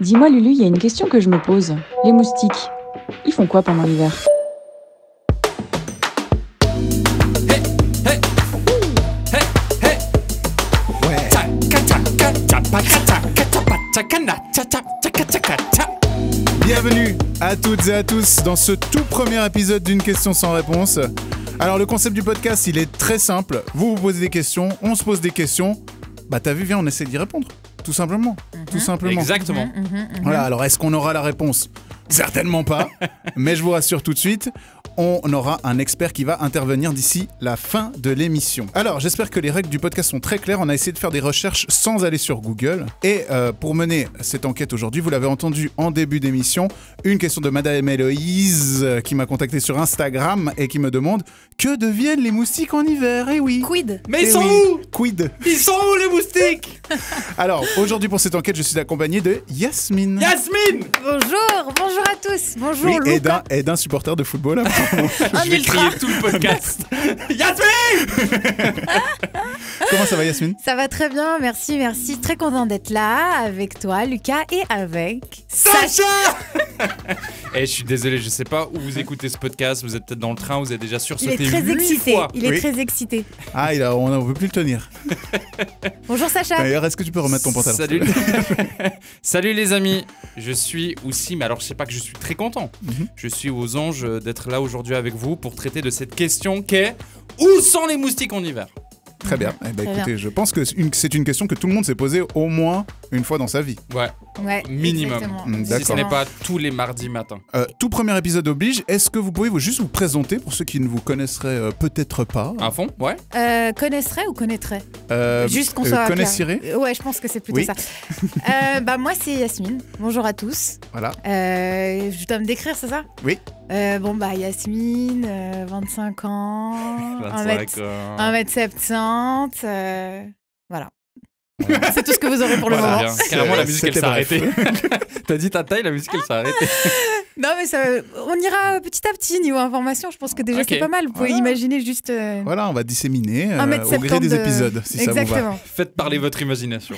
Dis-moi, Lulu, il y a une question que je me pose. Les moustiques, ils font quoi pendant l'hiver? Bienvenue à toutes et à tous dans ce tout premier épisode d'une question sans réponse. Alors le concept du podcast, il est très simple. Vous vous posez des questions, on se pose des questions. Bah t'as vu, viens, on essaie d'y répondre. Tout simplement. Tout simplement. Exactement. Voilà, alors est-ce qu'on aura la réponse? Certainement pas. mais je vous rassure tout de suite, on aura un expert qui va intervenir d'ici la fin de l'émission. Alors, j'espère que les règles du podcast sont très claires. On a essayé de faire des recherches sans aller sur Google. Et euh, pour mener cette enquête aujourd'hui, vous l'avez entendu en début d'émission, une question de Madame Héloïse euh, qui m'a contacté sur Instagram et qui me demande que deviennent les moustiques en hiver? Eh oui. Quid? Mais Eh ils sont oui. où? Quid? Ils sont où les moustiques? Alors, aujourd'hui pour cette enquête, je suis accompagné de Yasmine. Yasmine Bonjour, bonjour à tous. Bonjour Oui, et Luca. d'un, et d'un supporter de football. Je vais ultra. crier tout le podcast. Yasmine Comment ça va Yasmine? Ça va très bien, merci, merci. Très content d'être là avec toi, Lucas, et avec Sacha Eh, je suis désolé, je sais pas où vous écoutez ce podcast. Vous êtes peut-être dans le train, vous êtes déjà Il sursauté est très excité. fois. Il est Oui. très excité. Ah, il a, on ne peut plus le tenir. Bonjour Sacha. D'ailleurs, est-ce que tu peux remettre ton pantalon Salut. Salut les amis. Je suis aussi, mais alors je sais pas que je suis très content. Mhm. Je suis aux anges d'être là aujourd'hui avec vous pour traiter de cette question qu'est où sont les moustiques en hiver? Très bien. Eh ben, Très écoutez, je pense que c'est une, c'est une question que tout le monde s'est posée au moins une fois dans sa vie. Ouais, Ouais, minimum. exactement. Mm, si ce n'est pas tous les mardis matins. Euh, tout premier épisode oblige. Est-ce que vous pouvez vous, juste vous présenter pour ceux qui ne vous connaisseraient euh, peut-être pas? Un fond Ouais. Euh, connaisserait ou connaîtrait Euh, Juste qu'on soit Euh, Ouais, je pense que c'est plutôt Oui. ça. Euh, bah moi c'est Yasmine. Bonjour à tous. Voilà. Euh, je dois me décrire, c'est ça? Oui. Euh, bon bah Yasmine, euh, 25 ans, 1 mètre, 1m70, euh, voilà. c'est tout ce que vous aurez pour le Voilà, moment. bien. Carrément, la musique, elle s'est arrêtée. T'as dit ta taille, la musique, elle s'est arrêtée. Non mais ça, on ira petit à petit niveau information. Je pense que déjà c'est pas mal. Vous pouvez Voilà. imaginer juste euh, Voilà, on va disséminer euh, 1m70 au gré des de- épisodes, si ça vous va. Exactement. Faites parler votre imagination.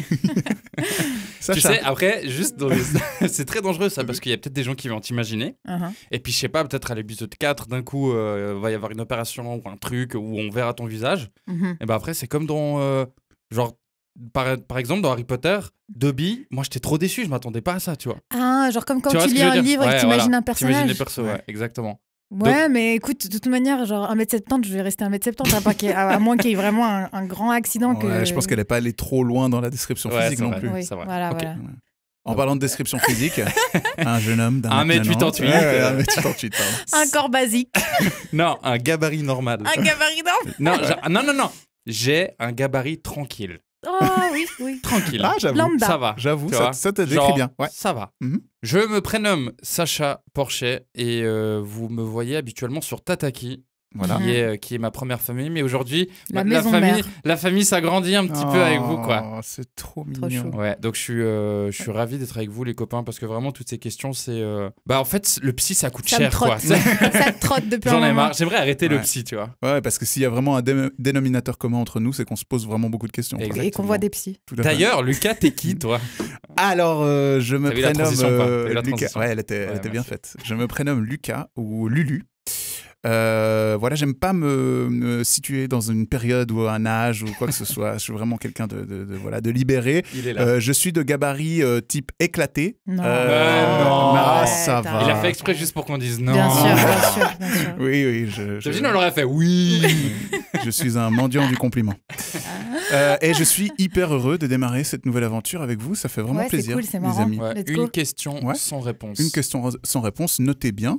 Tu sais, après, juste dans les- c'est très dangereux ça, parce qu'il y a peut-être des gens qui vont t'imaginer. Uh-huh. Et puis, je sais pas, peut-être à l'épisode 4, d'un coup, euh, va y avoir une opération ou un truc où on verra ton visage. Mhm. Et ben après, c'est comme dans. euh, genre, par, par exemple, dans Harry Potter, Dobby, moi j'étais trop déçu, je m'attendais pas à ça, tu vois. Ah, genre comme quand tu que lis un livre et Ouais, que tu imagines voilà. un personnage. T'imagines les persos, ouais, exactement. Ouais, mais écoute, de toute manière, genre 1m70, je vais rester 1m70, à, pas qu'il y ait- à moins qu'il y ait vraiment un, un grand accident. que... Ouais, je pense qu'elle n'est pas allée trop loin dans la description Ouais, physique non vrai. plus. Oui, c'est vrai. voilà, Ok. voilà. En parlant de description physique, un jeune homme d'un 1m88. mètre 90. Ouais, ouais, 1m88, pardon. Un corps basique, Non, un gabarit normal. un gabarit d'homme. non, non, non, non. J'ai un gabarit tranquille. Oh oui, oui. Tranquille. Ah, j'avoue. Lambda. ça va. J'avoue, ça, te décrit Genre, bien. Ouais. Ça va. Mhm. Je me prénomme Sacha Porchet et euh, vous me voyez habituellement sur Tataki, Voilà. qui, est, euh, qui est ma première famille. Mais aujourd'hui, La ma- famille, la famille s'agrandit un petit peu avec vous, quoi. Oh, C'est trop mignon. chou. Ouais, donc je suis, euh, je suis ravi d'être avec vous, les copains, parce que vraiment, toutes ces questions, c'est. euh, Bah, en fait, le psy, ça coûte Ça cher, trotte. quoi. Ça te trotte depuis J'en ai marre. J'aimerais arrêter le psy, tu vois. Ouais, parce que s'il y a vraiment un dé- dénominateur commun entre nous, c'est qu'on se pose vraiment beaucoup de questions. Et qu'on voit des psys. D'ailleurs, Lucas, t'es qui, toi? Alors, euh, je me prénomme euh, Lucas. Ouais, elle était, elle Ouais, était bien faite. Je me prénomme Lucas ou Lulu. Euh, voilà, j'aime pas me, me situer dans une période ou un âge ou quoi que ce soit. Je suis vraiment quelqu'un de, de- de- voilà, de libéré. Il est là. Euh, je suis de gabarit euh, type éclaté. Non. Euh, non. ah, ça va. Il a fait exprès juste pour qu'on dise non. Bien sûr, bien sûr, bien sûr. Oui, oui, je, je, on l'aurait fait oui. je suis un mendiant du compliment. Euh, et je suis hyper heureux de démarrer cette nouvelle aventure avec vous. Ça fait vraiment Ouais, c'est plaisir, cool, c'est les marrant. amis. Ouais, une question Ouais. sans réponse. Une question sans réponse, notez bien.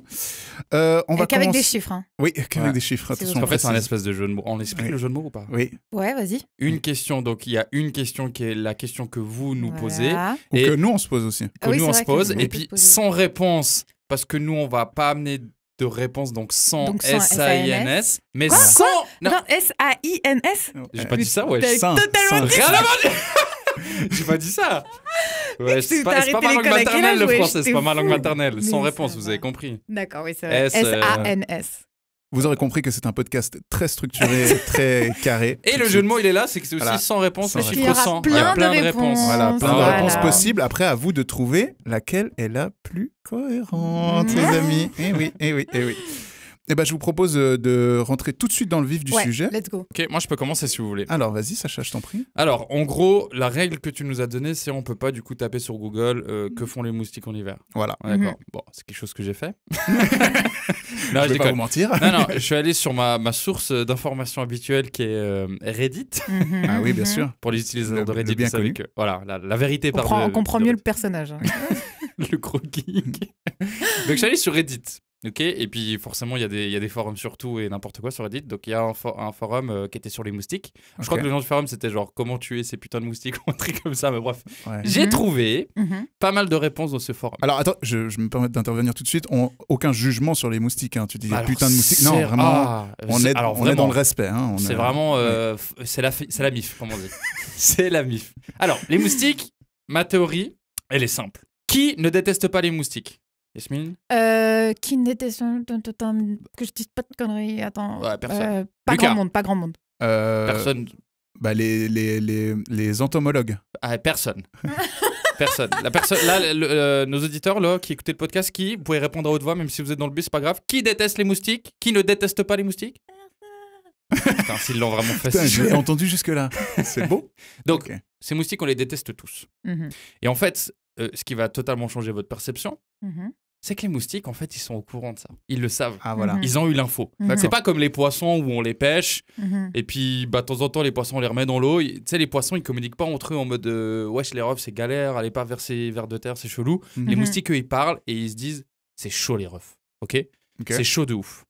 Euh, on va commencer- des chiffres. hein. Oui, qu'avec Ouais. des chiffres. C'est attention, En fait, c'est un espèce de jeu de mots. On explique Oui. le jeu de mots ou pas? Oui, Ouais, vas-y. Une question, donc il y a une question qui est la question que vous nous posez, ou Et- que nous on se pose aussi. que Ah oui, nous on se pose, et puis sans réponse, parce que nous on va pas amener de réponse, donc sans, Donc sans S-A-I-N-S, mais Quoi? sans. Non, Non, S-A-I-N-S j'ai pas dit ça, ouais. Sain, totalement sain. Rien J'ai pas dit ça Ouais, tu c'est pas, pas arrêté ma langue maternelle le français, c'est pas ma langue maternelle. Sans réponse, vous avez compris. D'accord, oui, c'est vrai. S, euh, S-A-N-S. Vous aurez compris que c'est un podcast très structuré, très carré. Et le jeu de mots, il est là, c'est que c'est aussi sans réponse, mais chiffre 100. Il y a plein de réponses. Voilà, plein de réponses possibles. Après, à vous de trouver laquelle est la plus cohérente, les amis. Eh oui, eh oui, eh oui. Eh ben, je vous propose euh, de rentrer tout de suite dans le vif du ouais, sujet. Let's go. Ok, moi je peux commencer si vous voulez. Alors vas-y, Sacha, je t'en prie. Alors, en gros, la règle que tu nous as donnée, c'est on peut pas du coup taper sur Google euh, que font les moustiques en hiver. Voilà. Ouais, D'accord. Bon, c'est quelque chose que j'ai fait. non, je, vais pas vous mentir. non, non, je suis allé sur ma, ma source d'information habituelle qui est euh, Reddit. Mhm, ah oui, bien mhm. sûr. Pour les utilisateurs Le- de le Reddit, bien vous savez connu. que, voilà, la, la vérité On par on comprend de mieux le personnage. hein. le gros geek. Donc je suis allé sur Reddit. Ok, et puis forcément il y, a des- il y a des forums sur tout et n'importe quoi sur Reddit. Donc il y a un, for- un forum euh, qui était sur les moustiques. Je crois que le nom du forum c'était genre comment tuer ces putains de moustiques ou un truc comme ça. Mais bref, Ouais. j'ai Mhm. trouvé Mhm. pas mal de réponses dans ce forum. Alors attends, je, je me permets d'intervenir tout de suite. On- aucun jugement sur les moustiques. hein. Tu dis Alors, putain de moustiques. Non, c'est- vraiment. ah, on est, alors, on est dans le respect. hein. C'est est- vraiment. euh, c'est la, la mif, comme on dit. c'est la mif. Alors, les moustiques, ma théorie, elle est simple. Qui ne déteste pas les moustiques? Yasmine? Euh, qui n'était que je dise pas de conneries. Attends. Ouais, personne. Euh, pas Lucas. grand monde, pas grand monde. Euh, Personne. bah, les, les, les, les entomologues. Ah, personne. personne. La personne. Là, le- euh, nos auditeurs là, qui écoutaient le podcast, qui Vous pouvez répondre à haute voix, même si vous êtes dans le bus, c'est pas grave. Qui déteste les moustiques? Qui ne déteste pas les moustiques? Putain, s'ils l'ont vraiment fait. Putain, je l'ai entendu jusque-là. C'est beau. Donc, ces moustiques, on les déteste tous. Mhm. Et en fait, euh, ce qui va totalement changer votre perception, Mhm. C'est que les moustiques, en fait, ils sont au courant de ça. Ils le savent. Ah voilà. Ils ont eu l'info. Mhm. C'est pas comme les poissons où on les pêche Mhm. et puis bah, de temps en temps les poissons on les remet dans l'eau. Tu sais, les poissons ils communiquent pas entre eux en mode euh, wesh les refs c'est galère, allez pas vers ces vers de terre, c'est chelou. Mhm. Les moustiques eux ils parlent et ils se disent c'est chaud les refs. Ok? C'est chaud de ouf.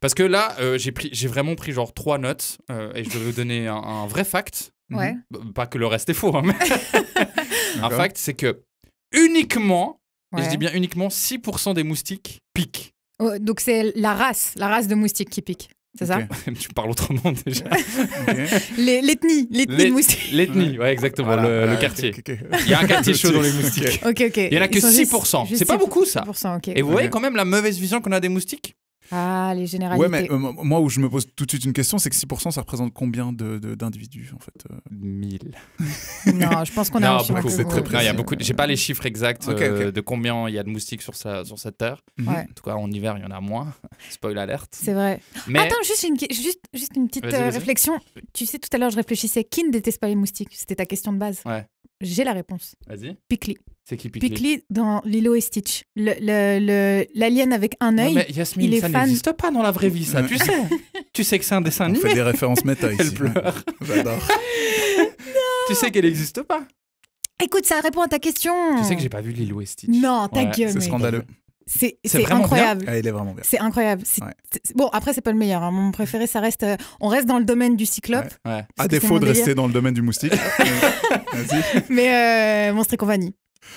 Parce que là, euh, j'ai vraiment pris genre trois notes euh, et je vais vous donner un, un vrai fact. Ouais. B- Pas que le reste est faux, hein, mais un fact, c'est que uniquement, et je dis bien uniquement, 6% des moustiques piquent. Oh, donc c'est la race, la race de moustiques qui pique. C'est ça? Tu parles autrement déjà. L'ethnie, l'ethnie Les- de moustiques. L'ethnie, ouais, exactement, Voilà, le, le voilà, quartier. Il y a un quartier chaud dans les moustiques. Il y en a que Ils sont juste- 6%. juste C'est pas 6%, beaucoup, ça. 6%, ok. Et vous voyez quand même la mauvaise vision qu'on a des moustiques? Ah, les généralités. Ouais, mais euh, moi où je me pose tout de suite une question, c'est que 6% ça représente combien de- de- d'individus en fait euh 1000. Non, je pense qu'on a Non, un chiffre beaucoup. très Non, il y a beaucoup. J'ai pas les chiffres exacts euh, de combien il y a de moustiques sur, sa, sur cette terre. Mhm. Ouais. En tout cas, en hiver, il y en a moins. Spoil alerte. C'est vrai. Mais Attends, juste une, juste, juste une petite euh, réflexion. Tu sais, tout à l'heure, je réfléchissais. Qui ne déteste pas les moustiques? C'était ta question de base. Ouais. J'ai la réponse. vas-y. Pickly. C'est qui Pickly Pickly dans Lilo et Stitch. Le- le- le- L'alien avec un Non, œil. mais Yasmine, il est ça fan. n'existe pas dans la vraie vie, ça. tu sais. tu sais que c'est un dessin On fait animé. des références méta Elle ici. pleure. J'adore. Tu sais qu'elle n'existe pas? Écoute, ça répond à ta question. Tu sais que j'ai pas vu Lilo et Stitch. Non, ta Ouais, gueule. C'est scandaleux. C'est incroyable. Il est vraiment bien. C'est incroyable. Ouais. Bon, après, c'est pas le meilleur. hein. Mon préféré, ça reste. euh, On reste dans le domaine du cyclope. Ouais. À défaut de délire. rester dans le domaine du moustique. Vas-y. Mais euh, Monstre et compagnie.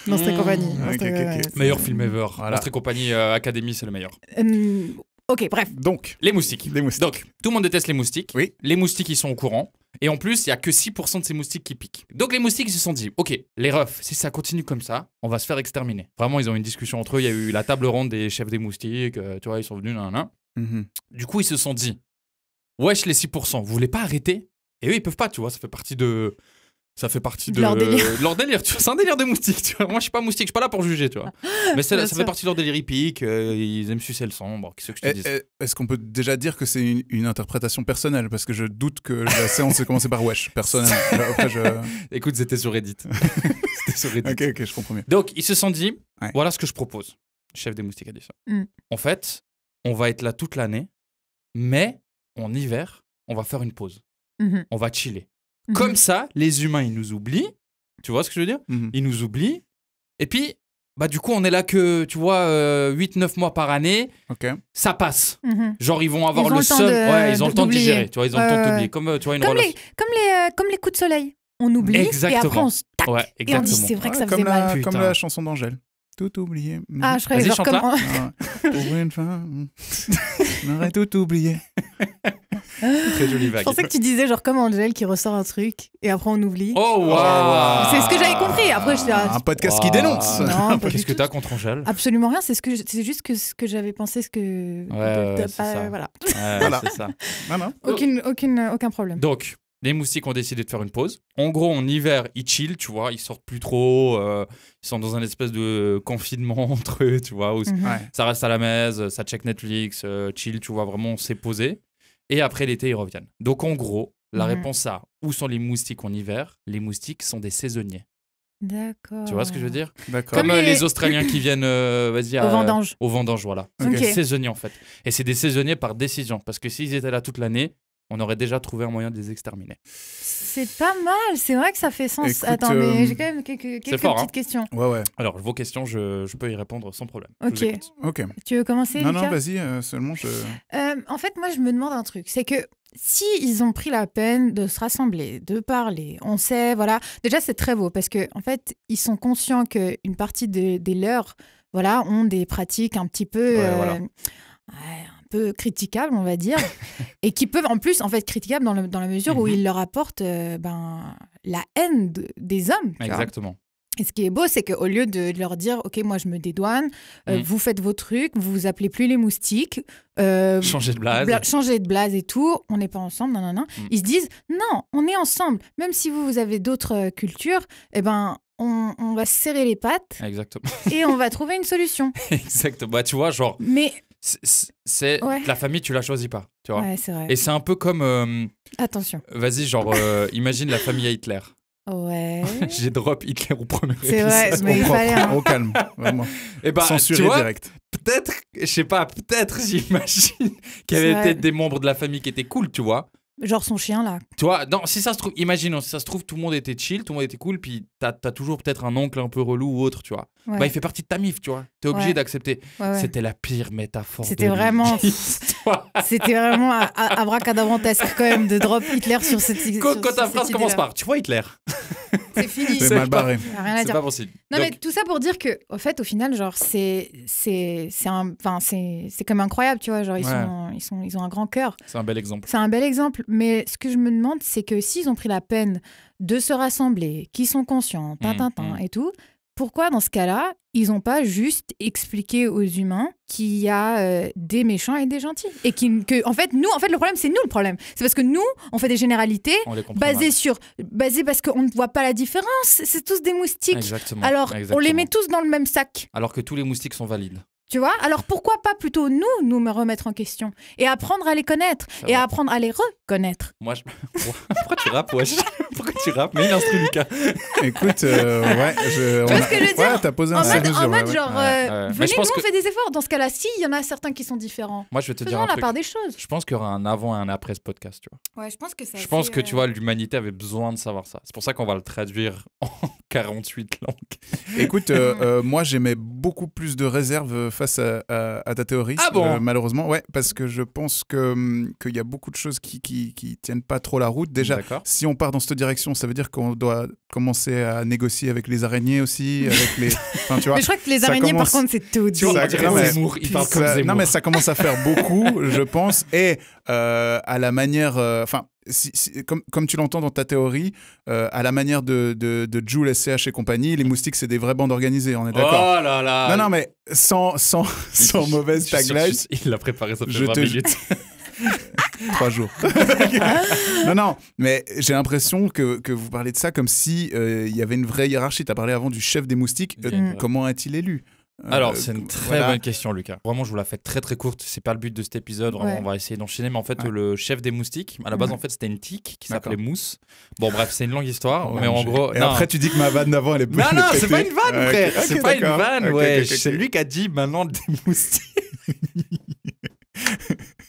Monstre et Mmh. compagnie. Ok, Monstre et- ok, ok. ouais, c'est- Meilleur film ever. Voilà. Monstre et compagnie euh, Academy, c'est le meilleur. Euh, ok, bref. Donc, Les moustiques. les moustiques. Donc, tout le monde déteste les moustiques. Oui. Les moustiques, ils sont au courant. Et en plus, il y a que 6% de ces moustiques qui piquent. Donc, les moustiques, ils se sont dit Ok, les refs, si ça continue comme ça, on va se faire exterminer. Vraiment, ils ont eu une discussion entre eux. Il y a eu la table ronde des chefs des moustiques. euh, tu vois, ils sont venus, nan, nan. Mhm. Du coup, ils se sont dit Wesh, les 6%, vous voulez pas arrêter? Et eux, ils peuvent pas, tu vois, ça fait partie de. Ça fait partie De de, leur délire. de leur délire, tu vois. C'est un délire de moustique, tu vois. Moi, je suis pas moustique, je suis pas là pour juger, tu vois. Mais ça fait partie de leur délire, ils piquent, euh, ils aiment sucer le sang. Bon, qu'est-ce que je te Eh, dis? eh, Est-ce qu'on peut déjà dire que c'est une, une interprétation personnelle? Parce que je doute que la séance ait commencé par wesh, personnellement. Après, je... Écoute, c'était sur Reddit. c'était sur Reddit. Ok, ok, je comprends mieux. Donc, ils se sont dit Ouais. voilà ce que je propose. Le chef des moustiques a dit ça. Mm. En fait, on va être là toute l'année, mais en hiver, on va faire une pause. Mhm. On va chiller. Mhm. Comme ça, les humains, ils nous oublient. Tu vois ce que je veux dire? Mhm. Ils nous oublient. Et puis, bah, du coup, on est là que, tu vois, 8-9 mois par année. Ça passe. Mhm. Genre, ils vont avoir Ils le seum. de- Ouais, ils ont le temps de d'oublier. digérer. Tu vois, ils ont le temps. Comme, euh, tu vois, une Comme relation. les, comme, les, euh, comme les coups de soleil. On oublie et Exactement. après on se tac. Ouais, et on dit exactement. c'est vrai que ça Ouais, faisait comme, la, mal. Putain. comme la chanson d'Angèle. Tout oublié. Ah, je croyais genre comme. Ah, Pour une fin, on aurait tout oublié. Très jolie Je vague. pensais que tu disais genre comme Angèle qui ressort un truc et après on oublie. Oh, waouh C'est ce que j'avais compris, après, je Un podcast qui dénonce. Qu'est-ce que t'as contre Angèle? Absolument rien, c'est ce que je- c'est juste que ce que j'avais pensé, ce que ouais, pas- ça. voilà, Ouais, Voilà. c'est ça. Non, non. aucune, aucune, aucun problème. Donc, les moustiques ont décidé de faire une pause. En gros, en hiver, ils chill, tu vois, ils sortent plus trop, euh, ils sont dans un espèce de confinement entre eux, tu vois, où Mhm. Ça reste à la messe, ça check Netflix, euh, chill, tu vois, vraiment, c'est posé. Et après l'été, ils reviennent. Donc, en gros, la réponse à où sont les moustiques en hiver Les moustiques sont des saisonniers. D'accord. Tu vois ce que je veux dire? D'accord. Comme les- les Australiens qui viennent, euh, vas-y, Au à- vendange. Au vendange, voilà. Ok. C'est des saisonniers en fait. Et c'est des saisonniers par décision. Parce que s'ils étaient là toute l'année, on aurait déjà trouvé un moyen de les exterminer. C'est pas mal, c'est vrai que ça fait sens. Écoute, Attends, euh, mais j'ai quand même quelques, quelques fort, hein. petites questions. Ouais, ouais. Alors, vos questions, je, je peux y répondre sans problème. Ok. Ok. Tu veux commencer, Non, Lucas? non, vas-y, euh, seulement je. Euh, en fait, moi, je me demande un truc. C'est que si ils ont pris la peine de se rassembler, de parler, on sait, voilà. Déjà, c'est très beau parce que en fait, ils sont conscients qu'une partie de- des leurs, voilà, ont des pratiques un petit peu, Ouais, euh, voilà. ouais, un peu critiquables, on va dire, et qui peuvent en plus, en fait, critiquables dans, le- dans la mesure où Mhm. ils leur apportent, euh, ben, la haine de- des hommes. tu vois. Exactement. Et ce qui est beau, c'est qu'au lieu de leur dire, OK, moi je me dédouane, euh, Mm. vous faites vos trucs, vous vous appelez plus les moustiques, euh, Changer de blase. bla- changez de blase et tout, on n'est pas ensemble, non, non, non. Mm. Ils se disent, non, on est ensemble. Même si vous, vous avez d'autres euh, cultures, eh ben, on, on va se serrer les pattes Exactement. et on va trouver une solution. Exactement. Bah, tu vois, genre, Mais, c'est- Ouais. la famille, tu la choisis pas. Tu vois. ouais, c'est vrai. Et c'est un peu comme, euh, Attention. vas-y, genre, euh, imagine la famille à Hitler. Ouais. J'ai drop Hitler au premier C'est vrai, mais il Au propre, fallait, hein. Au calme, vraiment. Et bah, tu Censuré vois, direct. peut-être, je sais pas, peut-être, j'imagine qu'il y avait peut-être des membres de la famille qui étaient cool, tu vois. Genre son chien là. Tu vois, non, si ça se trouve, imaginons, si ça se trouve, tout le monde était chill, tout le monde était cool, puis t'as as toujours peut-être un oncle un peu relou ou autre, tu vois. Ouais. Bah, il fait partie de ta mif, tu vois. T'es obligé Ouais. d'accepter. Ouais, ouais. C'était la pire métaphore. C'était vraiment-. C'était vraiment abracadabrantesque quand même de drop Hitler sur cette Quand, sur- quand ta phrase commence par, tu vois Hitler, C'est fini. C'est mal barré. C'est dire. pas possible. Non, Donc, mais tout ça pour dire que, au fait, au final, genre, c'est, c'est, c'est un, enfin, c'est, c'est comme incroyable, tu vois. Genre, ils Ouais. sont, ils sont, ils ont un grand cœur. c'est un bel exemple. C'est un bel exemple. Mais ce que je me demande, c'est que s'ils ont pris la peine de se rassembler, qu'ils sont conscients, tin, tin, tin, Mm, mm. et tout, pourquoi dans ce cas-là, ils n'ont pas juste expliqué aux humains qu'il y a euh, des méchants et des gentils et qui, que, en fait, nous, en fait, le problème, c'est nous le problème. C'est parce que nous, on fait des généralités basées mal. sur, basées parce qu'on ne voit pas la différence. C'est tous des moustiques. Exactement. Alors, on les exactement. met tous dans le même sac. Alors que tous les moustiques sont valides. Tu vois Alors pourquoi pas plutôt nous nous me remettre en question et apprendre à les connaître et vrai. apprendre à les reconnaître. Moi, je... Pourquoi tu rappes, wesh Pourquoi tu rappes Mais il instru, Lucas. Écoute, euh, ouais, je. Tu on vois a- ce que je veux dire Ouais, t'as posé un En mode, mesure, en ouais, mode ouais. genre, Ouais, euh, ouais. Mais venez, je nous pense on que- fait des efforts. Dans ce cas-là, si, il y en a certains qui sont différents. Moi, je vais te dire un la truc. part des choses. Je pense qu'il y aura un avant et un après ce podcast, tu vois. Ouais, je pense que c'est Je pense que, tu euh, vois, l'humanité avait besoin de savoir ça. C'est pour ça qu'on va le traduire en 48 langues. Écoute, euh, euh, moi j'émets beaucoup plus de réserves face à, à- à ta théorie. Ah bon euh, Malheureusement, ouais, parce que je pense que, hum, qu'il y a beaucoup de choses qui, qui, qui tiennent pas trop la route. Déjà, D'accord. si on part dans cette direction, ça veut dire qu'on doit commencer à négocier avec les araignées aussi, avec les. Enfin, tu vois. Mais je crois que les araignées, commence- par contre, c'est tout. Tu vois, Ça- on dirait non, mais- Zemmour, il parle comme Ça- Zemmour. non mais ça commence à faire beaucoup, je pense, et euh, à la manière, euh, enfin, si- si- comme, comme tu l'entends dans ta théorie, euh, à la manière de, de, de Jules, SCH et compagnie, les moustiques c'est des vraies bandes organisées, on est d'accord Oh là là Non non mais sans sans sans mauvaise tagline, Il l'a préparé, ça fait Je 20 te- minutes. trois jours. non non, mais j'ai l'impression que, que vous parlez de ça comme si euh, il y avait une vraie hiérarchie. Tu as parlé avant du chef des moustiques. Euh, Mm. Comment est-il élu? Euh, Alors, c'est une très voilà. bonne question, Lucas. Vraiment, je vous la fais très très courte. C'est pas le but de cet épisode. Vraiment, Ouais. on va essayer d'enchaîner. Mais en fait, Ouais. le chef des moustiques, à la base, Ouais. en fait, c'était une tique qui s'appelait Mousse. Bon, bref, c'est une longue histoire. Ouais, mais en gros. Et non. après, tu dis que ma vanne d'avant, elle est Non, elle est non, c'est pas une vanne, frère. c'est pas une vanne, ouais. C'est lui qui a dit maintenant des moustiques.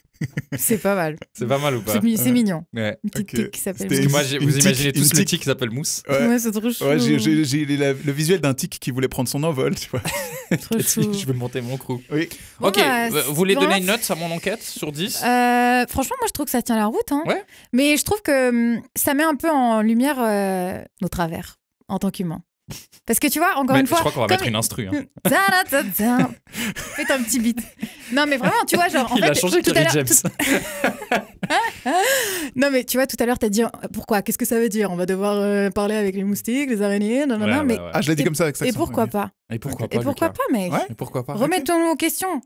C'est pas mal. C'est pas mal ou pas C'est mi- c'est mignon. Ouais. Une petite tique qui s'appelle. Moi, Une vous imaginez tous le tic qui s'appelle Mousse. Ouais. Ouais, c'est trop chou. Ouais, j'ai- le visuel d'un tic qui voulait prendre son envol, tu vois. Trop chou. je vais monter mon crew. Oui. Bon, ok, bah, vous voulez donner une note à mon enquête sur 10 Euh, franchement, moi, je trouve que ça tient la route. Hein. Ouais. Mais je trouve que hum, ça met un peu en lumière euh, nos travers en tant qu'humains. Parce que tu vois, encore Mais une je fois, crois qu'on va comme- mettre une instru. hein. Faites un petit beat. Non, mais vraiment, tu vois, genre. En Il fait, a changé tout à Kerry l'heure- James. tout- Non, mais tu vois, tout à l'heure, t'as dit pourquoi Qu'est-ce que ça veut dire? On va devoir euh, parler avec les moustiques, les araignées, non, non, Ouais, non, ouais, mais. ouais. Ah, je l'ai dit comme ça avec ça. Et pourquoi pas? Et pourquoi pas Et pourquoi pas, mec? Ouais. Et pourquoi pas? Remettons-nous en question.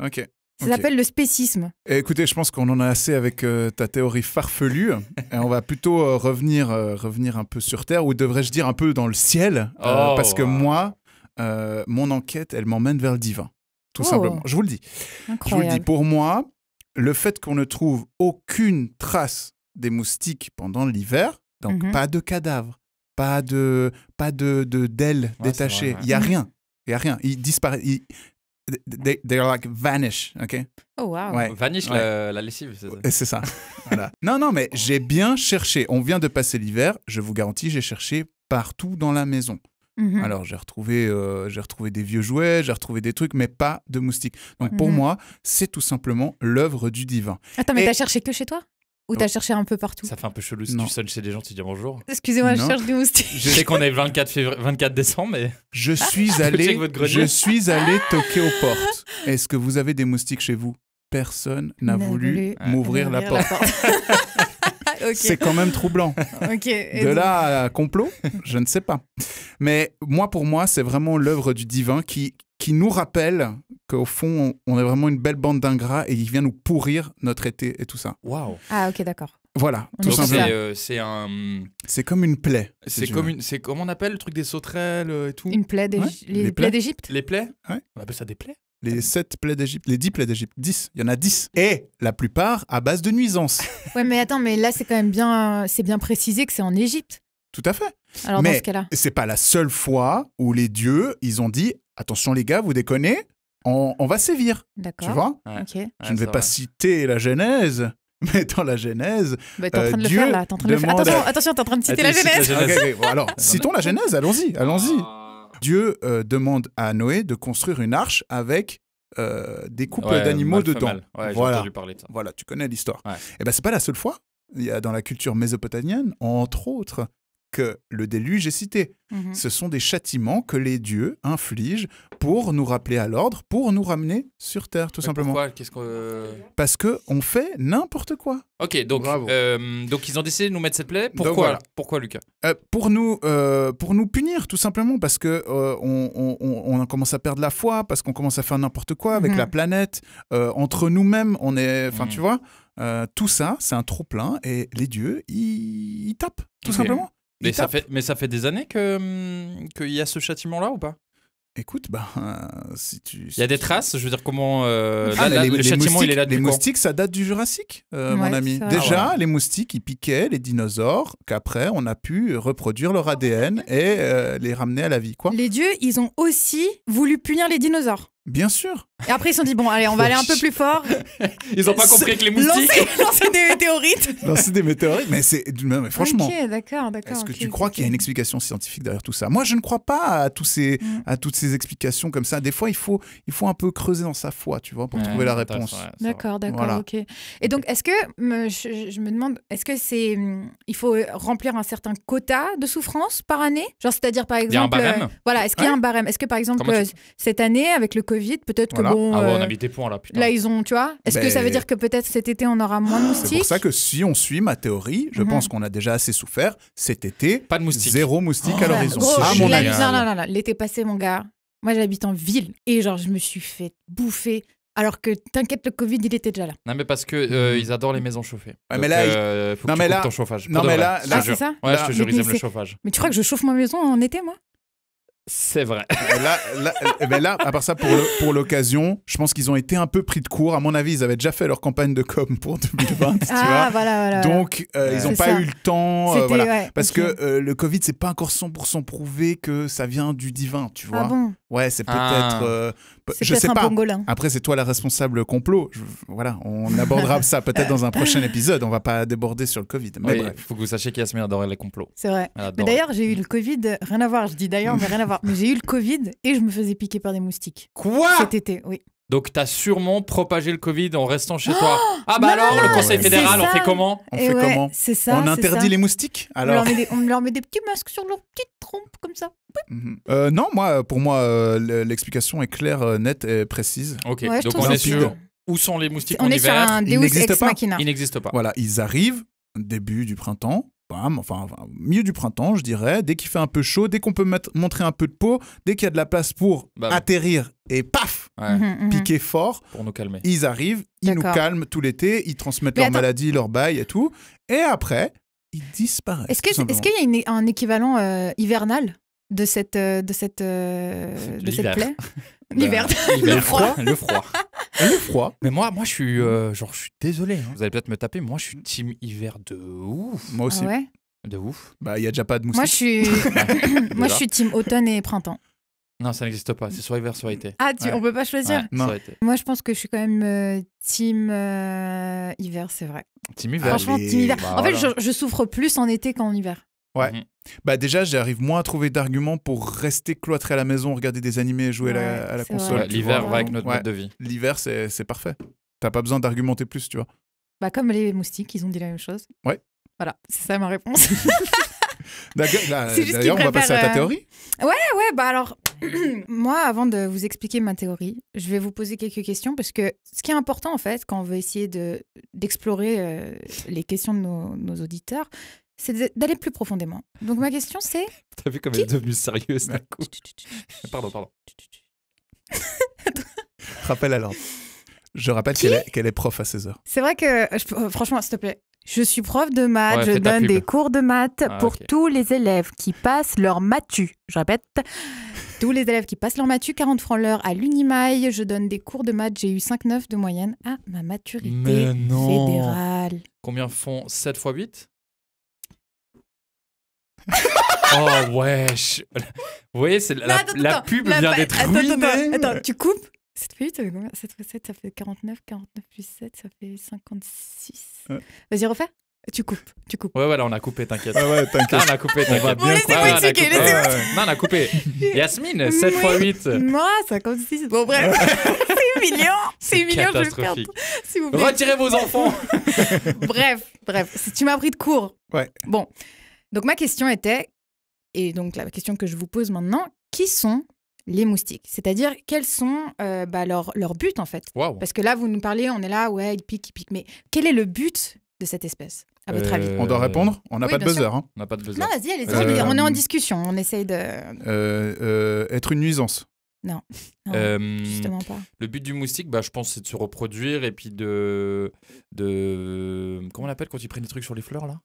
Ok. Ça Ok. s'appelle le spécisme. Et Écoutez, je pense qu'on en a assez avec euh, ta théorie farfelue. et on va plutôt euh, revenir, euh, revenir un peu sur Terre, ou devrais-je dire un peu dans le ciel. euh, Oh. parce que moi, euh, mon enquête, elle m'emmène vers le divin. Tout Oh. simplement. Je vous le dis. Je vous le dis. Incroyable. Pour moi, le fait qu'on ne trouve aucune trace des moustiques pendant l'hiver, donc Mhm. pas de cadavres, pas de pas de de- d'ailes Ouais, détachées, il y a Mhm. rien. Il y a rien. Ils disparaissent. Ils... They, they're like vanish, ok? Oh, waouh. Ouais. Vanish Ouais. la, la lessive. c'est ça? Et c'est ça. voilà. Non, non, mais j'ai bien cherché. On vient de passer l'hiver. Je vous garantis, j'ai cherché partout dans la maison. Mhm. Alors, j'ai retrouvé, euh, j'ai retrouvé des vieux jouets, j'ai retrouvé des trucs, mais pas de moustiques. Donc, pour Mhm. moi, c'est tout simplement l'œuvre du divin. Attends, mais Et- t'as cherché que chez toi? Ou t'as cherché un peu partout Ça fait un peu chelou si Non. tu sonnes chez des gens, tu dis bonjour. Excusez-moi, je cherche des moustiques. Je sais qu'on est le 24, février- 24 décembre, mais Je suis check allé, je suis allé toquer aux portes. Est-ce que vous avez des moustiques chez vous? Personne n'a voulu m'ouvrir la porte. C'est quand même troublant. De donc- là à complot, je ne sais pas. Mais moi, pour moi, c'est vraiment l'œuvre du divin qui, qui nous rappelle qu'au fond, on est vraiment une belle bande d'ingrats et il vient nous pourrir notre été et tout ça. waouh. Ah, ok, d'accord. Voilà, On tout simplement. c'est euh, c'est un. C'est comme une plaie. C'est comme une. C'est comment on appelle le truc des sauterelles euh, et tout? Une plaie d'Égy- Ouais, les, les plaies d'Égypte Les plaies? Ouais. On appelle ça des plaies? Les sept plaies d'Égypte, les dix plaies d'Égypte, dix. Il y en a dix. Et la plupart à base de nuisances. Ouais, mais attends, mais là, c'est quand même bien, c'est bien précisé que c'est en Égypte. tout à fait. Alors, dans ce cas-là. C'est pas la seule fois où les dieux, ils ont dit attention les gars, vous déconnez, on, on va sévir. D'accord. Tu vois Ouais. Ok. Je Ouais, ne vais pas citer la Genèse, mais dans la Genèse. Bah, t'es en Euh, train de le Dieu faire là. T'es en train de le faire. demande Attention, t'es en train de citer Attends, la il cite la Genèse. Bon, alors, citons la Genèse, allons-y, allons-y. Ah. Dieu euh, demande à Noé de construire une arche avec euh, des couples Ouais, d'animaux dedans. Ouais, j'ai Voilà. entendu parler de ça. Voilà, tu connais l'histoire. Ouais. Et ben c'est pas la seule fois. Il y a dans la culture mésopotamienne, entre autres, que le déluge est cité. Mhm. Ce sont des châtiments que les dieux infligent pour nous rappeler à l'ordre, pour nous ramener sur terre, tout Mais simplement. Pourquoi? Qu'est-ce que. Parce que on fait n'importe quoi. Ok, donc, Bravo. euh, donc ils ont décidé de nous mettre cette plaie. Donc Pourquoi voilà. Pourquoi, Lucas? Euh, pour nous, euh, pour nous punir, tout simplement, parce que euh, on, on- on- on commence à perdre la foi, parce qu'on commence à faire n'importe quoi avec Mhm. la planète, euh, entre nous-mêmes, on est, enfin, Mhm. tu vois, euh, tout ça, c'est un trop plein, et les dieux, ils, ils tapent, tout simplement. Mais ça, fait, mais ça fait des années que hum, qu'il y a ce châtiment-là ou pas? Écoute, bah, euh, si tu, Il y a des traces? Je veux dire, comment. euh, Ah, là, mais là, les, le les châtiment, moustiques, il est là les moustiques, ça date du Jurassique, euh, mon ami. Déjà, Ah ouais. les moustiques, ils piquaient les dinosaures, qu'après, on a pu reproduire leur ADN et euh, les ramener à la vie, quoi. Les dieux, ils ont aussi voulu punir les dinosaures. Bien sûr. Et après, ils se sont dit, bon, allez, on va aller un peu plus fort. Ils ont pas compris que les moustiques. Lancer, lancer des météorites. Lancer des météorites, mais c'est, mais, mais franchement. Ok, d'accord, d'accord. Est-ce que tu crois qu'il y a une explication scientifique derrière tout ça? Moi, je ne crois pas à, tous ces, Mm. à toutes ces explications comme ça. Des fois, il faut, il faut un peu creuser dans sa foi, tu vois, pour Ouais, trouver la réponse. ouais. D'accord, d'accord, Voilà. ok. Et donc, est-ce que, je, je me demande, est-ce que c'est, hum, il faut remplir un certain quota de souffrance par année? Genre, c'est-à-dire, par y a un exemple, barème euh, voilà, est-ce qu'il y a Ouais. un barème? Est-ce que, par exemple, tu- euh, cette année, avec le Covid, peut-être Voilà. que bon, Ah ouais, on euh, a mis des points là, putain. là, ils ont, tu vois Est-ce que ça veut dire que peut-être cet été, on aura moins de C'est moustiques pour ça que si on suit ma théorie, je Mhm. pense qu'on a déjà assez souffert. Cet été, Pas de moustiques. zéro moustique à Oh, l'horizon. À c'est mon la- avis. non, non, non, non, l'été passé, mon gars, moi, j'habite en ville et genre, je me suis fait bouffer. Alors que, t'inquiète, le Covid, il était déjà là. Non, mais parce que euh, ils adorent les maisons chauffées. Ouais, Donc, mais là, euh, faut non, que mais tu là- ton chauffage. non, mais là- là- Ah, c'est ça Ouais, Là- je te jure, ils aiment le c'est- chauffage. Mais tu crois que je chauffe ma maison en été, moi? C'est vrai. Là, là, eh ben là, à part ça, pour l'occasion, je pense qu'ils ont été un peu pris de court. À mon avis, ils avaient déjà fait leur campagne de com pour 2020, tu Ah, vois. voilà, voilà. Donc, euh, ils n'ont pas ça. eu le temps. euh, voilà. ouais, Parce que euh, le Covid, c'est pas encore 100% prouvé que ça vient du divin, tu vois. Ah bon? Ouais, c'est peut-être. Ah. euh, je sais peut-être un pas. pangolin. Après, c'est toi la responsable complot. Je- voilà, on abordera ça peut-être dans un prochain épisode. On va pas déborder sur le Covid. Mais Il bref. faut que vous sachiez qu'Yasmine adorait les complots. C'est vrai. Elle Mais d'ailleurs, j'ai eu le Covid, rien à voir. Je dis d'ailleurs, mais rien à voir. Mais j'ai eu le Covid et je me faisais piquer par des moustiques. Quoi? Cet été, oui. Donc t'as sûrement propagé le Covid en restant chez toi. Ah bah non, alors, non, le Conseil fédéral, on ça. fait comment? On Et fait ouais, comment? C'est ça. On c'est interdit ça. les moustiques On Alors, leur, met des, on leur met des petits masques sur leurs petites trompes comme ça. Mhm. Euh, non, moi, pour moi, euh, l- l'explication est claire, euh, nette et précise. Ok, Ouais, je donc trouve on ça est sur où sont les moustiques On en est sur hiver? un Deus n'existe ex pas. machina. Il n'existe pas. Voilà, ils arrivent début du printemps, bam, enfin, enfin, milieu du printemps, je dirais, dès qu'il fait un peu chaud, dès qu'on peut mettre, montrer un peu de peau, dès qu'il y a de la place pour Bam. atterrir et paf, Ouais, Mhm, mhm. piquer fort, Pour nous calmer. ils arrivent, ils nous calment tout l'été, ils transmettent Mais attends. maladies, leurs bails et tout, et après, ils disparaissent. Est-ce qu'il y a une- un équivalent euh, hivernal de cette, euh, de cette, euh, de cette L'hiver. plaie Bah, L'hiver. Le froid. Le froid. Le froid, Mais moi, moi, je suis, euh, genre, je suis désolé. hein. Vous allez peut-être me taper. Moi, je suis team hiver de ouf, moi aussi. Ah ouais? De ouf. Bah, il y a déjà pas de Moi, je moustiques. suis, moi, je suis team automne et printemps. Non, ça n'existe pas. C'est soit hiver, soit été. Ah, tu, Ouais. on peut pas choisir Ouais, Non. soit été. Moi, je pense que je suis quand même euh, team euh, hiver, c'est vrai. Team hiver. Franchement, Allez, team hiver. bah en fait, voilà. je, je souffre plus en été qu'en hiver. Ouais. Mhm. Bah déjà, j'arrive moins à trouver d'arguments pour rester cloîtré à la maison, regarder des animés et jouer à la- Ouais, à la c'est console. Ouais, L'hiver va avec notre Ouais. mode de vie. L'hiver, c'est c'est parfait. T'as pas besoin d'argumenter plus, tu vois. Bah, comme les moustiques, ils ont dit la même chose. Ouais. Voilà, c'est ça ma réponse. Juste D'ailleurs, on va passer à ta euh, théorie. ouais, bah alors, moi, avant de vous expliquer ma théorie, je vais vous poser quelques questions parce que ce qui est important, en fait, quand on veut essayer de- d'explorer euh, les questions de nos, nos auditeurs, c'est d'aller plus profondément. Donc, ma question, c'est. T'as vu comme elle est devenue sérieuse d'un coup Pardon, pardon. Rappel alors. Je rappelle qu'elle est, prof à 16h. C'est vrai que, je euh, franchement, s'il te plaît, je suis prof de maths, Ouais, je donne des cours de maths Ah, pour tous les élèves qui passent leur matu. Je répète, tous les élèves qui passent leur matu, 40 francs l'heure à l'Unimail. Je donne des cours de maths, j'ai eu 5,9 de moyenne à ma maturité Mais non. fédérale. Combien font 7 x 8 Oh wesh Vous voyez, c'est la, Non, attends, la attends, pub la vient d'être attends, ruinée. Attends, attends, tu coupes 7 fois 8, ça fait combien? 7 fois 7, ça fait 49. 49 plus 7, ça fait 56. Ouais. Vas-y, refais. Tu coupes, tu coupes. Ouais, voilà, on a coupé, t'inquiète. Ah ouais, t'inquiète. on a coupé, On va t'inquiète. bien Bon, laissez-moi Ouais, expliquer, Ouais, ouais. Non, on a coupé. Yasmine, 7 x 8. Moi, 56. Bon, bref. c'est mignon. C'est mignon, je vais le perdre. S'il vous plaît. Retirez vos enfants bref, bref. Si tu m'as pris de cours. Ouais. Bon. Donc, ma question était, et donc la question que je vous pose maintenant, qui sont les moustiques? C'est-à-dire, quels sont euh, bah, leurs leur buts, en fait? Parce que là, vous nous parlez, on est là, ouais, ils piquent, ils piquent. Mais quel est le but de cette espèce, à votre Euh, avis On doit répondre? On n'a Oui, pas de buzzer. Hein. On n'a pas de buzzer. Non, vas-y, allez-y. Euh, On est en discussion. On essaye de. Euh, euh, être une nuisance. Non, Euh, justement pas. Le but du moustique, bah, je pense, c'est de se reproduire et puis de. de comment on appelle quand ils prennent des trucs sur les fleurs, là?